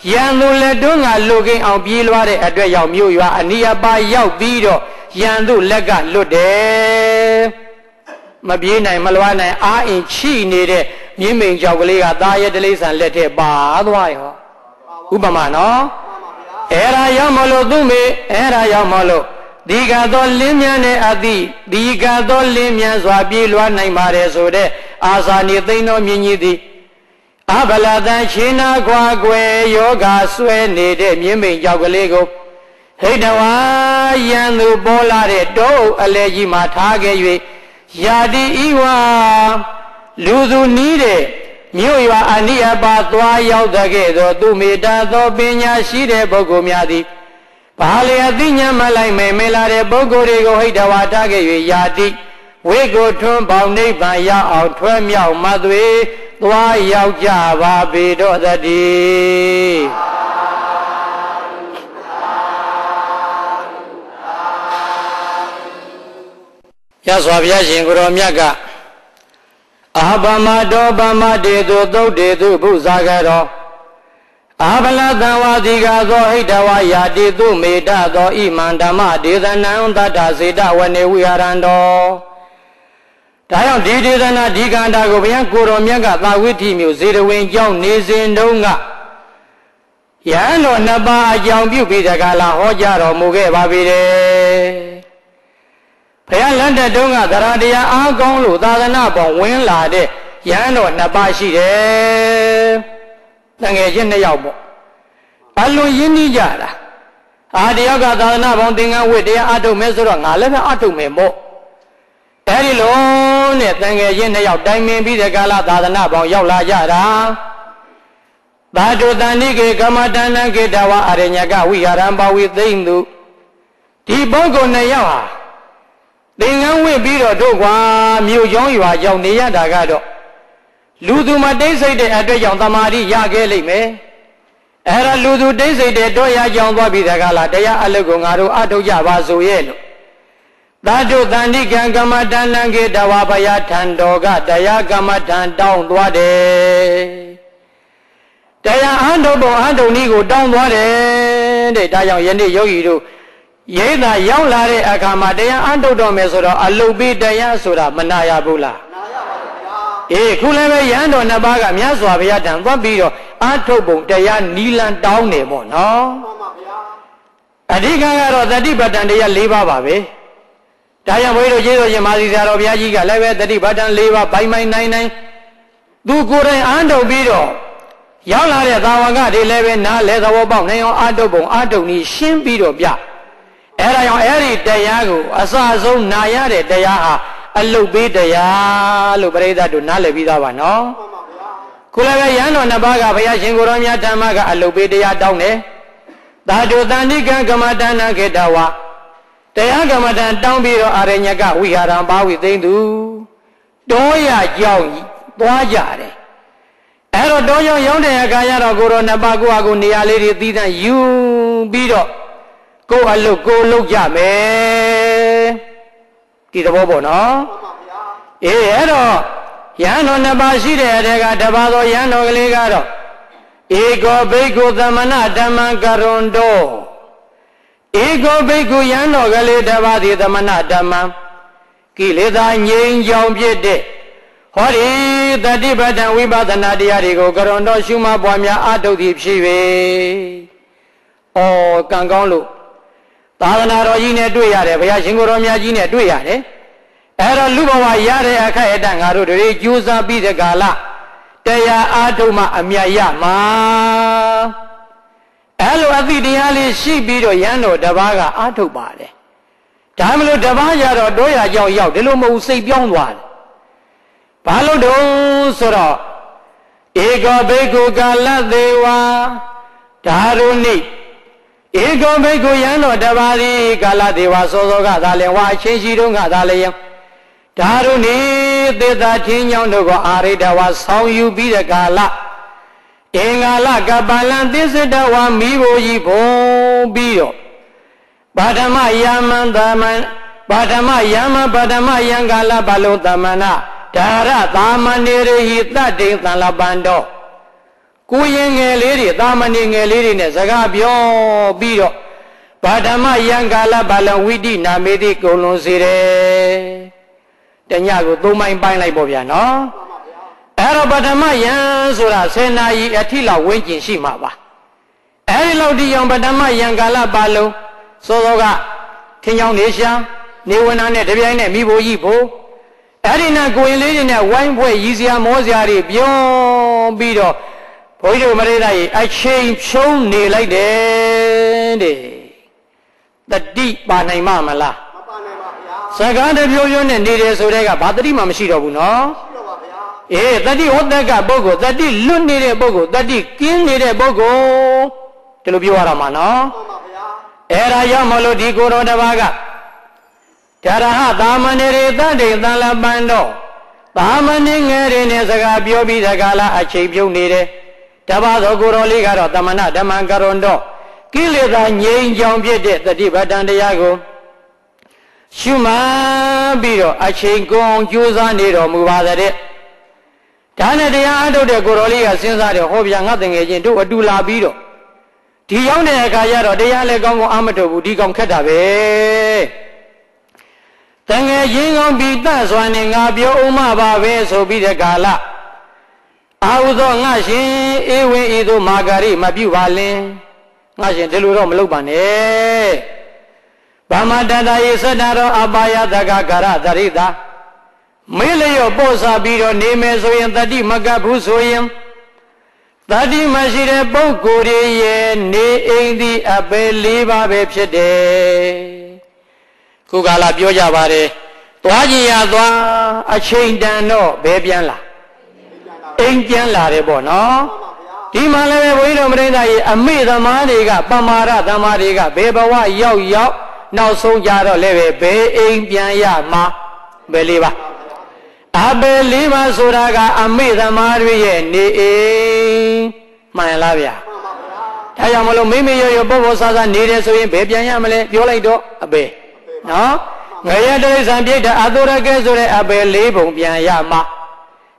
ရန်သူလက်တွန်းကလူကင်းအောင်ပြေးလွှားတဲ့အတွက်ရောက်မြို့ရွာအနိယပါရောက်ပြီးတော့ရန်သူလက်ကလွတ်တယ်မပြေးနိုင်မလွှားနိုင်အာအင်ချိနေတဲ့မြင်းမိန်ကြောက်ကလေးကသားရဲ့တလိษံလက်ထက်ပါသွားရောဥပမာနော်မှန်ပါဗျာအဲ့ဒါရောက်မလို့သူမေအဲ့ဒါရောက်မလို့ဒီကသောလင်းမြန်းတဲ့အသည့်ဒီကသောလင်းမြန်းစွာပြေးလွှားနိုင်ပါတယ်ဆိုတဲ့အာဇာနေသိမ့်တော်မြင့်ကြီးသည် အဘလတန်ရှင်နာခွာကွယ်ယောဂဆွဲနေတဲ့မြင်းမိန်ကြောက်ကလေးကိုဟိတဝါယံသူပေါ်လာတဲ့တောအုပ်အလဲကြီးမှာထားခဲ့၍ယာတိဤဝါလူသူနီးတဲ့မြို့ရွာအနိယပါသွားရောက်တဲ့ကဲ့သို့သူမေတ္တာသောပညာရှိတဲ့ပုဂ္ဂိုလ်များသည်ဘာလေအသိဉာဏ်မလိုက်မေမေလာတဲ့ပုဂ္ဂိုလ်တွေကိုဟိတဝါထားခဲ့၍ယာတိဝိကိုထွန်းပေါင်နိဗ္ဗာန်ရောက်အောင်ထွဲမြောက်မသွေ သွားရောက်ကြပါပေတော့သတည်းရသော်ဘုရားရှင်ကိုရောမြတ်ကအာပမတောပမတေတုသုတ်တေတုဘုဇာကရောအာဗလသံဝါတိကသောဟိတဝါယာတိတုမေတသောဣမန္ဓမ္မဒေသနံတတ္ထစေတဝနေဝိဟာရံတော ဒါကြောင့်ဒီဒေသနာဒီကန္တာကိုဘုရားကိုတော်မြတ်ကသာဝိထိမျိုးဇေရဝင်ကြောင်းနေစဉ်တုန်းကယဟန်တော်နှစ်ပါးအကြောင်းပြုပြီးတကလာဟောကြားတော်မူခဲ့ပါပြီတဲ့ဘုရားလက်တက်တုန်းကသရတရားအားကောင်းလို့သာသနာပေါ်ဝင်လာတဲ့ယဟန်တော်နှစ်ပါးရှိတယ်တန်ငယ်ချင်းနှစ်ယောက်ပေါ့အလွန်ရင်းနှီးကြတာအာတယောက်ကသာသနာပေါင်းသင်္ကန်းဝိတရားအထုတ်မယ်ဆိုတော့ငါလည်းပဲအထုတ်မယ်ပေါ့အဲဒီလို နဲ့တန်ငယ်ချင်းနှစ်ယောက်တိုင်ပင်ပြီးတဲ့ကာလသာသနာပေါင်းရောက်လာကြတာသာတုတန်နိကေကမ္မတဏံကေတဝအရညကဝိဟာရံပါဝိသိမ့်သူဒီပုဂ္ဂိုလ်နှစ်ယောက်ဟာသင်္ကန်းဝင့်ပြီးတော့တို့ကွာမြို့ကျောင်းရွာကြောင့်နေရတာကတော့လူသူမတိတ်ဆိတ်တဲ့အတွက်ကြောင့်တမာတိရခဲ့လိမ့်မယ်အဲ့ဒါလူသူတိတ်ဆိတ်တဲ့တော့ရကြောင်းသွားပြီးတကားလားတရားအလုတ်ကိုငါတို့အထုတ်ကြပါဆိုရဲ့လို့ သာတုတန်တိကံကမ္မတဏံကေတဝဘယထံတော်ကတရားကမ္မထံတောင်းသွားတယ်တရားအထုတ်ပုံအထုတ်နည်းကိုတောင်းသွားတယ်တဲ့ဒါကြောင့်ယနေ့ယောဂီတို့ရိတ်သာရောက်လာတဲ့အခါမှာတရားအထုတ်တော်မယ်ဆိုတော့အလုတ်ပြီးတရားဆိုတာမနာရဘူးလားနာရပါဗျာအေးခုလည်းပဲရဟန်းတော်နှစ်ပါးကမြတ်စွာဘုရားတန်သွားပြီးတော့အာထုတ်ပုံတရားနီလန်တောင်းနေပေါ့နော်မှန်ပါဗျာအဓိကကတော့တတိပဋ္ဌာန်တရား၄ပါးပါပဲ ဒါကြောင့်ဘုန်းကြီးတို့ကျေးဇူးရှင်မာသီဆရာတော်ဘုရားကြီးကလည်းပဲတတိပဋ္ဌာန်၄ပါးပိုင်ပိုင်နိုင်နိုင်သူကိုယ်တိုင်အာထုတ်ပြီးတော့ရောက်လာတဲ့သာဝကတွေလည်းပဲနားလဲသဘောပေါက်နိုင်အောင်အာထုတ်ပုံအာထုတ်နည်းရှင်းပြီးတော့ပြအဲ့ဒါကြောင့်အဲ့ဒီတရားကိုအစအဆုံးနာရတဲ့တရားဟာအလုတ်ပေးတရားလို့ပရိသတ်တို့နားလည်ပြီးသားပါနော်မှန်ပါဗျာခုလည်းပဲရဟန်းတော်နှစ်ပါးကဘုရားရှင်ကိုရောမြတ်ဓမ္မကအလုတ်ပေးတရားတောင်းတယ်သာတုတန်တိကံကမ္မတဏခေတဝါ တရားကမ္မတန်တောင်းပြီးတော့အာရညကဝိဟာရံပါဝိသိမ့်သူတောရကြောင်းသွားကြတယ်အဲ့တော့တောကြောင်းရောက်တဲ့အခါကျတော့ကိုရောနှစ်ပါးကိုအကူနေရာလေးတွေသီးသန့်ယူပြီးတော့ကိုယ်အလုတ်ကိုလုတ်ကြမယ်ဒီသဘောပေါ့နော်မှန်ပါဗျာအေးအဲ့တော့ယဟန်တော်နှစ်ပါးရှိတဲ့အဲကတပါးသောယဟန်တော်ကလေးကတော့ဧကောဘိက္ခုသမဏဓမ္မံကရွန်တော ဧကောဘိက္ခုယဟန်တော်ကလေးတပါးသည်သမဏဓမ္မံကိလေသာငြိမ်းချောင်ဖြစ်တဲ့ဟောဒီတတိပဋ္ဌာန်ဝိပဿနာတရားတွေကိုကရွန်တော်ရှုမှတ်ပွားများအထုတ်သည်ဖြစ်၍ဩကံကောင်းလို့သာသနာတော်ကြီးနဲ့တွေ့ရတယ်ဘုရားရှင်ကိုယ်တော်မြတ်ကြီးနဲ့တွေ့ရတယ်အဲ့တော့လူဘဝရတဲ့အခိုက်အတန့်ငါတို့တွေကြိုးစားပြီးတဲ့ကာလတရားအားထုတ်မှအမြတ်ရမှာ အဲ့လိုအသည့်တရားလေးရှိပြီးတော့ရန်တော်တပားကအားထုတ်ပါတယ်ဒါမလို့တပားရတော့တို့ရကြောင်ရောက်ဒီလိုမဟုတ်စိတ်ပြောင်းသွားတယ်ဘာလို့တုံးဆိုတော့ဧကဘိက္ခုကာလသေးဝါဓာရုဏိဧကောဘိက္ခုယံတော်တပါးသည်ကာလဒေဝစောစောကသာလင်ဝါအချင်းရှိတုန်းကသာလျင်ဓာရုဏီသေတာချင်းညောင်းတို့ကိုအာရိတဝါဆောင်းယူပြီးတဲ့ကာလ အင်္ဂါလကပလံသစ္စတဝါမိဘကြီးဘုံပြီးတော့ပါဓမယမံသမံပါဓမယမံပါဓမယံကာလဘလုံးသမဏဓာရသာမဏေရိဟိတတိသံလပန္တောကိုရင်ငယ်လေးတွေသာမဏေငယ်လေးတွေနဲ့စကားပြောပြီးတော့ဗာဓမယံကာလဘာလဝိတိနာမေတိကုံလွန်စေတယ်တညကိုသုံးပိုင်းပိုင်းလိုက်ပေါ့ဗျာနော် အဲ့တော့ဗာဓမယံဆိုတာ10နာရီအထိလောက်ဝင်းကျင်ရှိမှာပါအဲ့ဒီလောက်ဒီအောင်ဗာဓမယံကာလဘာလုံးစောစောကထင်းချောင်းနေရှာနေဝနာနဲ့တပြိုင်နဲ့မိဖို့ကြီးဖို့အဲ့ဒီနဲ့ကိုရင်လေးတွေနဲ့ဝိုင်းဖွဲ့ရည်စရာမောစရာတွေပြောပြီးတော့ဘုန်းကြီးတို့မရိဒကြီးအချိန်ဖြုံးနေလိုက်တယ်တဲ့တတိပါနိုင်မမလားမပါနိုင်ပါဗျာစကားတပြိုးပြိုးနဲ့နေတယ်ဆိုတဲ့ကဘာတတိမှမရှိတော့ဘူးနော်ရှိတော့ပါဗျာ အေးတတိဝတ္တကပုဂ္ဂိုလ်တတိလွတ်နေတဲ့ပုဂ္ဂိုလ်တတိကင်းနေတဲ့ပုဂ္ဂိုလ်ဒီလိုပြောရတာမှာနော်မှန်ပါဗျာအဲ့ဒါကြောင့်မလို့ဒီကိုယ်တော်တစ်ပါးကဓာရဟသာမဏေရေတတ္တိသံလပန်တော့သာမဏေငယ်တွေနဲ့စကားပြောပြီးတကားလားအချိန်ပြုတ်နေတယ်တပါသောကိုရောလေးကတော့တမနာဓမ္မံကရွန်တော့ကိလေသာငြိမ်းချောင်ဖြစ်တဲ့တတိပဋ္ဌာန်တရားကိုရှုမှတ်ပြီးတော့အချိန်ကုန်ကြိုးစားနေတော်မူပါတဲ့ ဒါနဲ့တရားအထုတ်တဲ့ကိုတော်လေးကစဉ်းစားတယ်ဟောဗျာငါတငယ်ချင်းတို့အတူလာပြီးတော့ဒီရောက်တဲ့အခါကျတော့တရားလည်းကောင်းကောင်းအမထုတ်ဘူးဒီကောင်ခက်တာပဲတငယ်ချင်းကောင်းပြီးတတ်စွာနဲ့ငါပြောဦးမပါပဲဆိုပြီးတဲ့ကာလအာဟုသောငါရှင်အေဝင်းဤသို့မာဂရိမပြုပါလင်ငါရှင်ဒီလိုတော့မလုပ်ပါနဲ့ဗမတတယေသတ္တရောအပါယတကကာရတရိတာ မေးလျော့ပို့စားပြီးတော့နေမယ်ဆိုရင်တတိမကပ်ဘူးဆိုရင်တတိမရှိတဲ့ပုဂ္ဂိုလ်ရဲ့နေအိမ်ဒီအပေလေးပါပဲဖြစ်တယ်ခုကာလပြောကြပါတယ်သွားကြည်ရသွားအချိန်တန်တော့ဘယ်ပြန်လာအိမ်ပြန်လာတယ်ပေါ့နော်ဒီမှာလည်းဘုန်းကြီးတို့မရိဒာကြီးအမေသမားတွေကပမာရသမားတွေကဘယ်ဘဝရောက်ရောက်နောက်ဆုံးကြတော့လည်းပဲဘယ်အိမ်ပြန်ရမှာဘယ်လေးပါ အဘယ်လေးပါဆိုတာကအမေသမားတွေရဲ့နေအိမ်မှန်လားဗျာဒါကြောင့်မလို့မိမိရရပုဗ္ဗောဆာဆာနေတယ်ဆိုရင်ဘယ်ပြန်ရမလဲပြောလိုက်တော့အဘယ်နော်ငရတရိစ္ဆာန်ပြိတ္တအတုရကဲဆိုတဲ့အဘယ်လေးပုံပြန်ရမှာ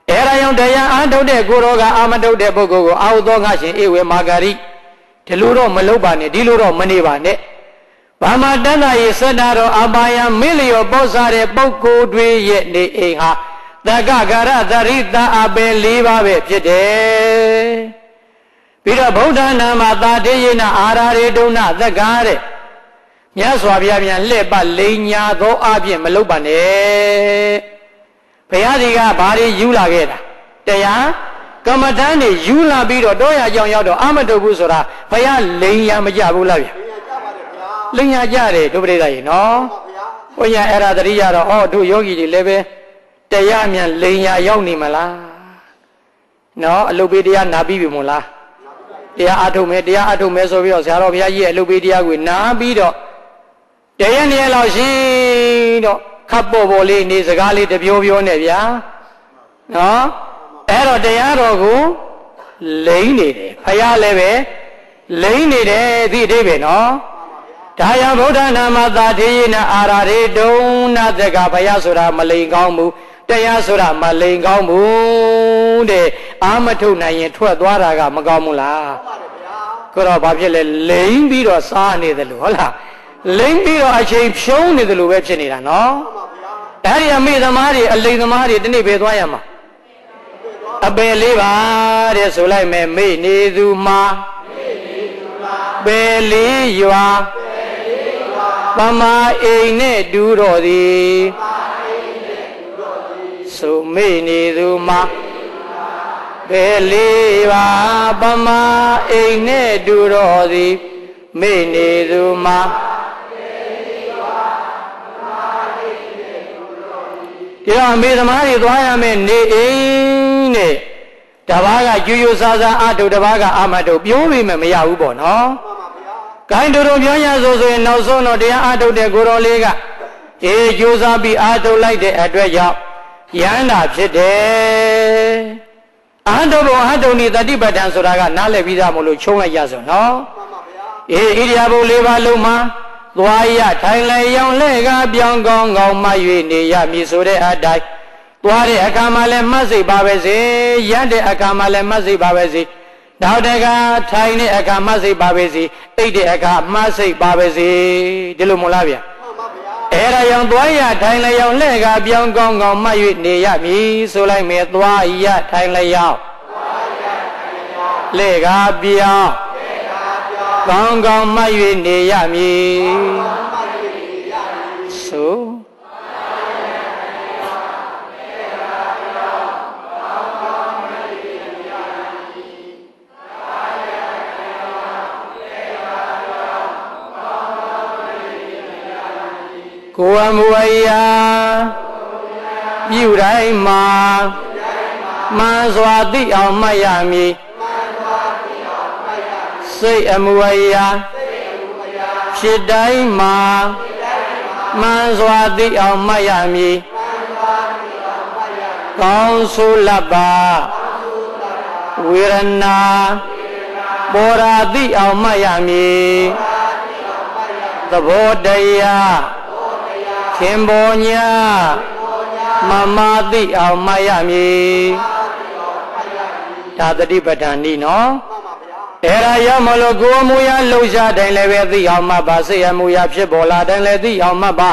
အဲဒါကြောင့်တရားအားထုတ်တဲ့ကိုရောကအာမထုတ်တဲ့ပုဂ္ဂိုလ်ကိုအာဟုသောငါရှင်ဧဝေမာဂရိဒီလိုတော့မလုပ်ပါနဲ့ဒီလိုတော့မနေပါနဲ့ဘာမတန်တာရေစက်တာတော့အပါယမေလျောပေါ့စားတဲ့ပုဂ္ဂိုလ်တွေရဲ့နေအိမ်ဟာ တက္ကကာရသရိတအပင်၄ပါးပဲဖြစ်တယ်ပြီးတော့ဗုဒ္ဓနာမသာတေယနာအာရာရေတုဏသက္ကာတဲ့မြတ်စွာဘုရားပြန်လှည့်ပတ်လိန်ညာသောအပြင်မလုပ်ပါနဲ့ဘုရားကြီးကဘာတွေယူလာခဲ့တာတရားကမ္မဋ္ဌာန်းတွေယူလာပြီးတော့တောရကြောင်ရောက်တော့အမတုဘူးဆိုတာဘုရားလိန်ညာမကြဘူးလားဗျလိန်ညာကြတယ်ဒုပရိသရေနော်ဘုရားအဲ့ဒါတတိယတော့ဩတို့ယောဂီတွေလည်းပဲ တရားမြန်လိန်ညာရောက်နေမလားနော်အလုတ်ပေးတရားနာပြီးပြီမို့လားတရားအထုတ်မယ်တရားအထုတ်မယ်ဆိုပြီးတော့ဆရာတော်ဘုရားကြီးရဲ့အလုတ်ပေးတရားကိုနာပြီးတော့တရနေ့လောက်ရှိတော့ခပ်ပေါ်ပေါ်လေးနေစကားလေးတပြောပြောနဲ့ဗျာနော်အဲ့တော့တရားတော်ကိုလိမ့်နေတယ်ဖယားလည်းပဲလိမ့်နေတယ်ဒီအသေးပဲနော်ဒါယဗုဒ္ဓနာမသာထေယနာအာရာရေတုံနာတကဘုရားဆိုတာမလိန်ကောင်းဘူး တရားဆိုတာမလိန်ကောင်းဘူးတဲ့အာမထုတ်နိုင်ရင်ထွက်သွားတာကမကောင်းဘူးလားကိုတော့ဘာဖြစ်လဲလိန်ပြီးတော့စားနေတယ်လို့ဟုတ်လားလိမ့်ပြီးတော့အချိန်ဖြုံးနေတယ်လို့ပဲဖြစ်နေတာနော်အဲ့ဒီအမိသမားတွေအလိမ်သမားတွေဒီနေ့ပဲသွားရမှာအပယ်လေးပါတဲ့ဆိုလိုက်မယ်မိနေသူမှာပယ်လေးရွာပမာအိမ်နဲ့တူတော်သည်ဆိုမိ နေသူမှာပယ်လေးပါပမာအိမ်နဲ့တူတော်သည်မိနေသူမှာဒီတော့အမေသမားတွေသွားရမယ်နေအိမ်နဲ့တပားကကျူးကျူးဆာဆာအထုတပားကအာမထုပြောပြီးမှမရဘူးပေါ့နော်။ဂိုင်းတို့တို့ပြောရဆိုဆိုရင်နောက်ဆုံးတော့တရားအထုတဲ့ကိုတော်လေးကအေးကြိုးစားပြီးအထုလိုက်တဲ့အတွက်ကြောင့် ရဟန္တာဖြစ်တယ်။အထုဘုံအထုနိတတိပဋ္ဌာန်ဆိုတာကနားလည်ပြီးသားမလို့ချုံလိုက်ရဆိုနော်။အေးဣရိယာပုလေးပါလုံးမှာသွားရထိုင်လေရောင်လဲကပြောင်းကောင်းကောင်းမှ၍နေရမည်ဆိုတဲ့အတိုင်းသွားတဲ့အခါမှာလည်းမှတ်စိတ်ပါပဲစေရက်တဲ့အခါမှာလည်းမှတ်စိတ်ပါပဲစေနောက်တကထိုင်တဲ့အခါမှတ်စိတ်ပါပဲစေအိတ်တဲ့အခါမှတ်စိတ်ပါပဲစေဒီလိုမလားဗျ အဲ့ဒါကြောင့်သွားရထိုင်လျောင်လဲကပြောင်းကောင်းကောင်းမှတ်၍နေရမည်ဆိုလိုက်မယ်သွားရထိုင်လျောင်လဲကပြောင်းကောင်းကောင်းမှတ်၍နေရမည်ဆို ကိုယ်အမူအရာပြုတိုင်းမှာမှန်စွာသိအောင်မှတ်ရမည်စိတ်အမူအရာဖြစ်တိုင်းမှာမှန်စွာသိအောင်မှတ်ရမည်ကောင်းဆိုလပ်ပါဝေရဏပေါ်ရာသိအောင်မှတ်ရမည်သဘောတရား ခင်ပေါ်ညာမမသိအောင်မှတ်ရမည်ဒါတတိပဋ္ဌာန်ဤနော်မှန်ပါဗျာအဲ့ဒါရောက်မလို့ကိုယ်မူရလှုပ်ရှားတိုင်းလည်းပဲသိအောင်မှတ်ပါစိတ်ရမူရဖြစ်ပေါ်လာတိုင်းလည်းသိအောင်မှတ်ပါ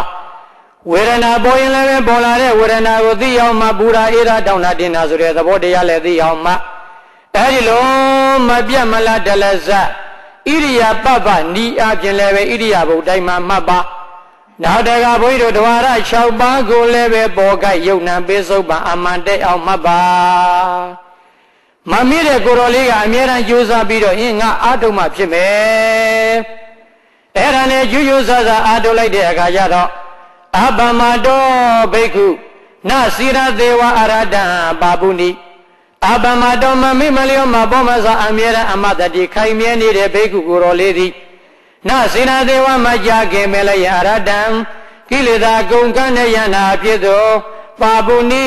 ဝေဒနာပေါ်ရင်လည်းပဲပေါ်လာတဲ့ဝေဒနာကိုသိအောင်မှပူရာအေရာတောင်းတာတင်တာဆိုတဲ့သဘောတရားလည်းသိအောင်မှအဲ့ဒီလိုမပြတ်မလားတလဇတ်ဣရိယာပပ္ပနီအပြင်လည်းပဲဣရိယာပုတ်တိုင်းမှာမှတ်ပါ နောက်တကဘုန်းကြီးတို့ဓဝရ6ပါးကိုလည်းပဲပေါ်ကယုံနံပေးစုပ်ပါအမှန်တဲ့အောင်မှတ်ပါမမိတဲ့ကိုတော်လေးကအမြဲတမ်းကြိုးစားပြီးတော့အင်းငါအာထုံမှဖြစ်မယ်အဲ့ဒါနဲ့ကျူးကျူးဆဆအာထုလိုက်တဲ့အခါကျတော့အပမတောဘိက္ခုနစီရသေးဝအရဟတံပါပုဏိအပမတောမမိမလျောမဘောမစာအမြဲတမ်းအမတတိခိုင်မြဲနေတဲ့ဘိက္ခုကိုတော်လေးသည် နစီရသေးဝမကြခင်မဲလယအရဟတံကိလေသာကုန်ကန်းတဲ့ယန္နာဖြစ်သောပါပုဏိ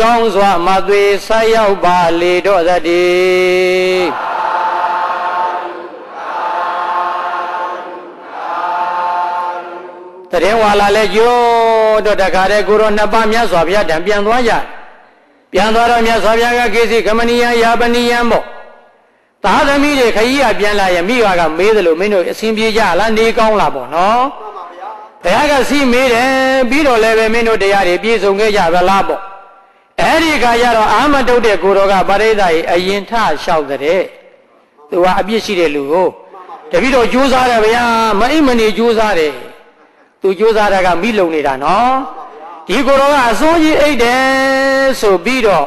ကောင်းစွာမသွေဆက်ရောက်ပါလေတော့သတည်းတရင်ဝါလာလဲကျိုးတော့တခါတည်းကိုရောနှစ်ပါးမြတ်စွာဘုရားတံပြန်သွားကြပြန်သွားတော့မြတ်စွာဘုရားကကိစီကမဏီယယာပဏီယံပေါ့ သာသမီတွေခကြီးကပြန်လာရင်မိဘကမေးတယ်လို့မင်းတို့အစဉ်ပြေကြလားနေကောင်းလားပေါ့နော်မှန်ပါဗျာဘုရားကစီမေးတယ်ပြီးတော့လည်းပဲမင်းတို့တရားတွေပြည့်စုံခဲ့ကြဗလားပေါ့အဲ့ဒီခါကျတော့အာမတုတ်တဲ့ကိုတော်ကပရိသတ်ကြီးအရင်ထလျှောက်တဲ့သူကအပြစ်ရှိတဲ့လူကိုတပိတော့ကြိုးစားတယ်ဗျာမအိမ်မနေကြိုးစားတယ်သူကြိုးစားတာကမိလုံနေတာနော်ဒီကိုတော်ကအစိုးကြီးအိတ်တယ်ဆိုပြီးတော့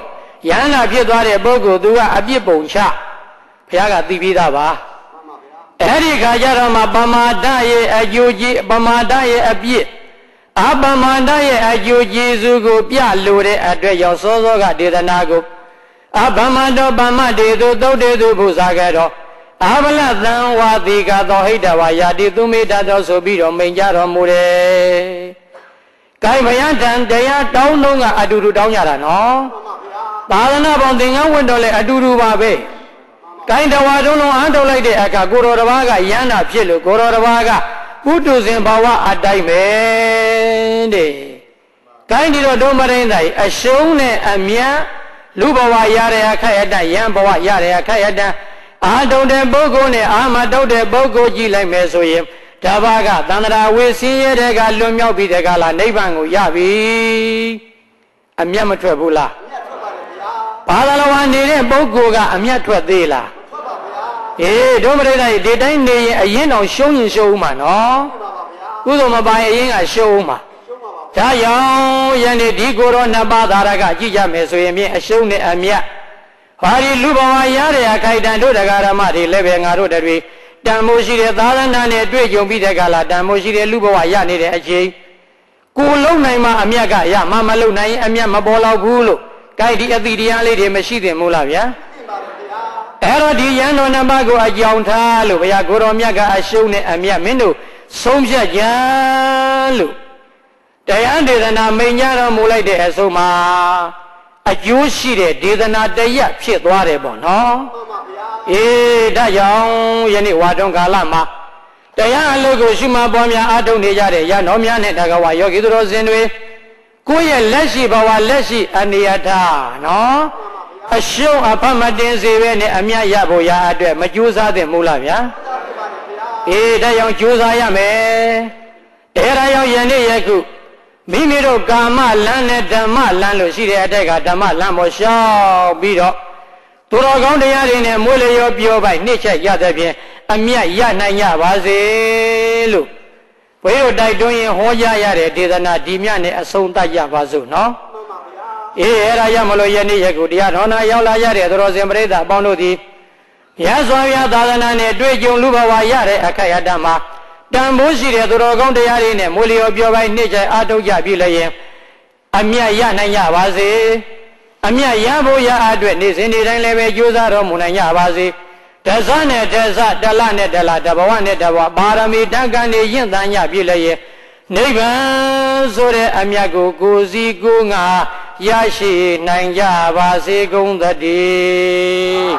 ရဟန္တာဖြစ်သွားတဲ့ပုဂ္ဂိုလ်သူကအပြစ်ပုံချ ဘုရားကသိပြီးသားပါမှန်ပါဗျာအဲ့ဒီခါကျတော့မှပမာဒရဲ့အကျိုးကြီးပမာဒရဲ့အပြစ်အပမာဒရဲ့အကျိုးကျေးဇူးကို ပြလိုတဲ့အတွက်ရောက်စောစောကဒေသနာကိုအပမတောပမတေသူသုတ်တေသူဘုဇာကတော်အဘလသံဝါတိကသောဟိတဝါယာတိသူမေတ္တတော်ဆိုပြီးတော့မိန်ကြတော်မူတယ်။ကိုင်ဘယံတန်တရားတောင်းတော့ကအတူတူတောင်းကြတာနော်မှန်ပါဗျာ။သာသနာ့ဘောင်သင်္ကန်းဝင်တော်လဲအတူတူပါပဲ။ ကိုင်တဝါတုံးလုံးအားထုတ်လိုက်တဲ့အခါကိုတော်တစ်ပါးကရမ်းတာဖြစ်လို့ကိုတော်တစ်ပါးကပုထုဇဉ်ဘာဝအတိုင်းပဲတဲ့။ကိုင်ဒီတော့ဒုမရိန်တိုင်းအရှုံးနဲ့အမြတ်လူဘဝရတဲ့အခက်ရတရန်ဘဝရတဲ့အခက်ရတအာတုံတဲ့ပုဂ္ဂိုလ်နဲ့အာမတုတ်တဲ့ပုဂ္ဂိုလ်ကြည့်လိုက်မယ်ဆိုရင်တဘာကသန္တရာဝေစင်းရဲတဲ့ကလွန်မြောက်ပြီးတဲ့ကလာနိဗ္ဗာန်ကိုရပြီအမျက်မထွက်ဘူးလားမြတ်ထွက်ပါတယ်ဗျာဘာသာလဝနေတဲ့ပုဂ္ဂိုလ်ကအမျက်ထွက်သေးလား ထွက်ပါဗျာအေးဒုမရိဒ္ဓဒီတိုင်းနေရင်အရင်တော့ရှုံးရင်ရှုံးဦးမှာနော်မှန်ပါဗျာကုသိုလ်မပိုင်အရင်ကရှုံးဦးမှာရှုံးပါပါဒါကြောင့်ယနေ့ဒီကိုယ်တော်နှစ်ပါးသာရကကြည့်ကြမယ်ဆိုရင်ဖြင့်အရှုံးနဲ့အမျက်ဘာဒီလူဘဝရတဲ့အခိုက်တန်တို့တရားဓမ္မတွေလည်းပဲငါတို့တွေတန်မိုးရှိတဲ့သာသနာနဲ့တွေ့ကြုံပြီးတဲ့ကလာတန်မိုးရှိတဲ့လူဘဝရနေတဲ့အချိန်ကိုလုံနိုင်မှအမျက်ကရမမလုံနိုင်ရင်အမျက်မပေါ်တော့ဘူးလို့ကြိုက်ဒီအတိတရားလေးတွေမရှိသင့်ဘူးလားဗျာသိပါတယ်ဗျာ အဲ့တော့ဒီရန်တော်နှစ်ပါးကိုအကြောင်းထားလို့ဘုရားကိုတော်မြတ်ကအရှုံးနဲ့အမျက်မင်းတို့ဆုံးဖြတ်ကြလို့တရားဒေသနာမိန်ကြတော်မူလိုက်တဲ့အဆုံးမှာအကျိုးရှိတဲ့ဒေသနာတရက်ဖြစ်သွားတယ်ပေါ့နော်မှန်ပါဗျာအေးဒါကြောင့်ယနေ့ဝါတုံကာလမှာတရားအလုပ်ကိုရှုမှတ်ပွားများအားထုတ်နေကြတဲ့ရတော်များနဲ့တကဝါယောဂီသူတော်စင်တွေကိုယ့်ရဲ့လက်ရှိဘဝလက်ရှိအနေအထားနော် အရှုံးအဖတ်မတင်စေပဲနဲ့အမြတ်ရဖို့ရအတွက်မကြိုးစားသင့်ဘူးလားဗျာထွက်ပါတယ်ဗျာအေးဒါကြောင့်ကြိုးစားရမယ်အဲဒါကြောင့်ယနေ့ယခုမိမိတို့ကာမလမ်းနဲ့ဓမ္မလမ်းလို့ရှိတဲ့အတိုက်ကဓမ္မလမ်းပေါ်ရှောက်ပြီးတော့သူတော်ကောင်းတရားတွေနဲ့မွေးလျောပြောပိုက်နှိမ့်ချက်ရတဲ့ဖြင့်အမြတ်ရနိုင်ကြပါစေလို့ဘုရားတိုက်တွန်းရင်ဟောကြားရတဲ့ဒေသနာဒီမြနဲ့အဆုံးသတ်ကြပါစို့နော်မှန်ပါဗျာ အေးအဲ့ဒါရမလို့ယနေ့ယခုတရားတော်နာရောက်လာရတဲ့သတော်စင်ပရိသတ်အပေါင်းတို့သည်မြတ်စွာဘုရားသာသနာနဲ့တွေ့ကြုံလူဘဝရတဲ့အခိုက်အတန့်မှာတန်ဖိုးရှိတဲ့သူတော်ကောင်းတရားတွေနဲ့မူလျော်ပြောပိုင်းနှိမ့်ချအားထုတ်ကြပြီလည်းရင်အမြတ်ရနိုင်ကြပါစေအမြတ်ရဖို့ရအားအတွက်နေ့စဉ်နေ့တိုင်းလည်းပဲကြိုးစားတော်မူနိုင်ကြပါစေတဇနဲ့တဇတလနဲ့တလတဘဝနဲ့တဘဝပါရမီတက္ကံနေရင့်တန်ကြပြီလည်းရင်နိဗ္ဗာန်ဆိုတဲ့အမြတ်ကိုကိုယ်စီကိုယ်ငါ ရရှိနိုင်ကြပါစေကုန်သတည်း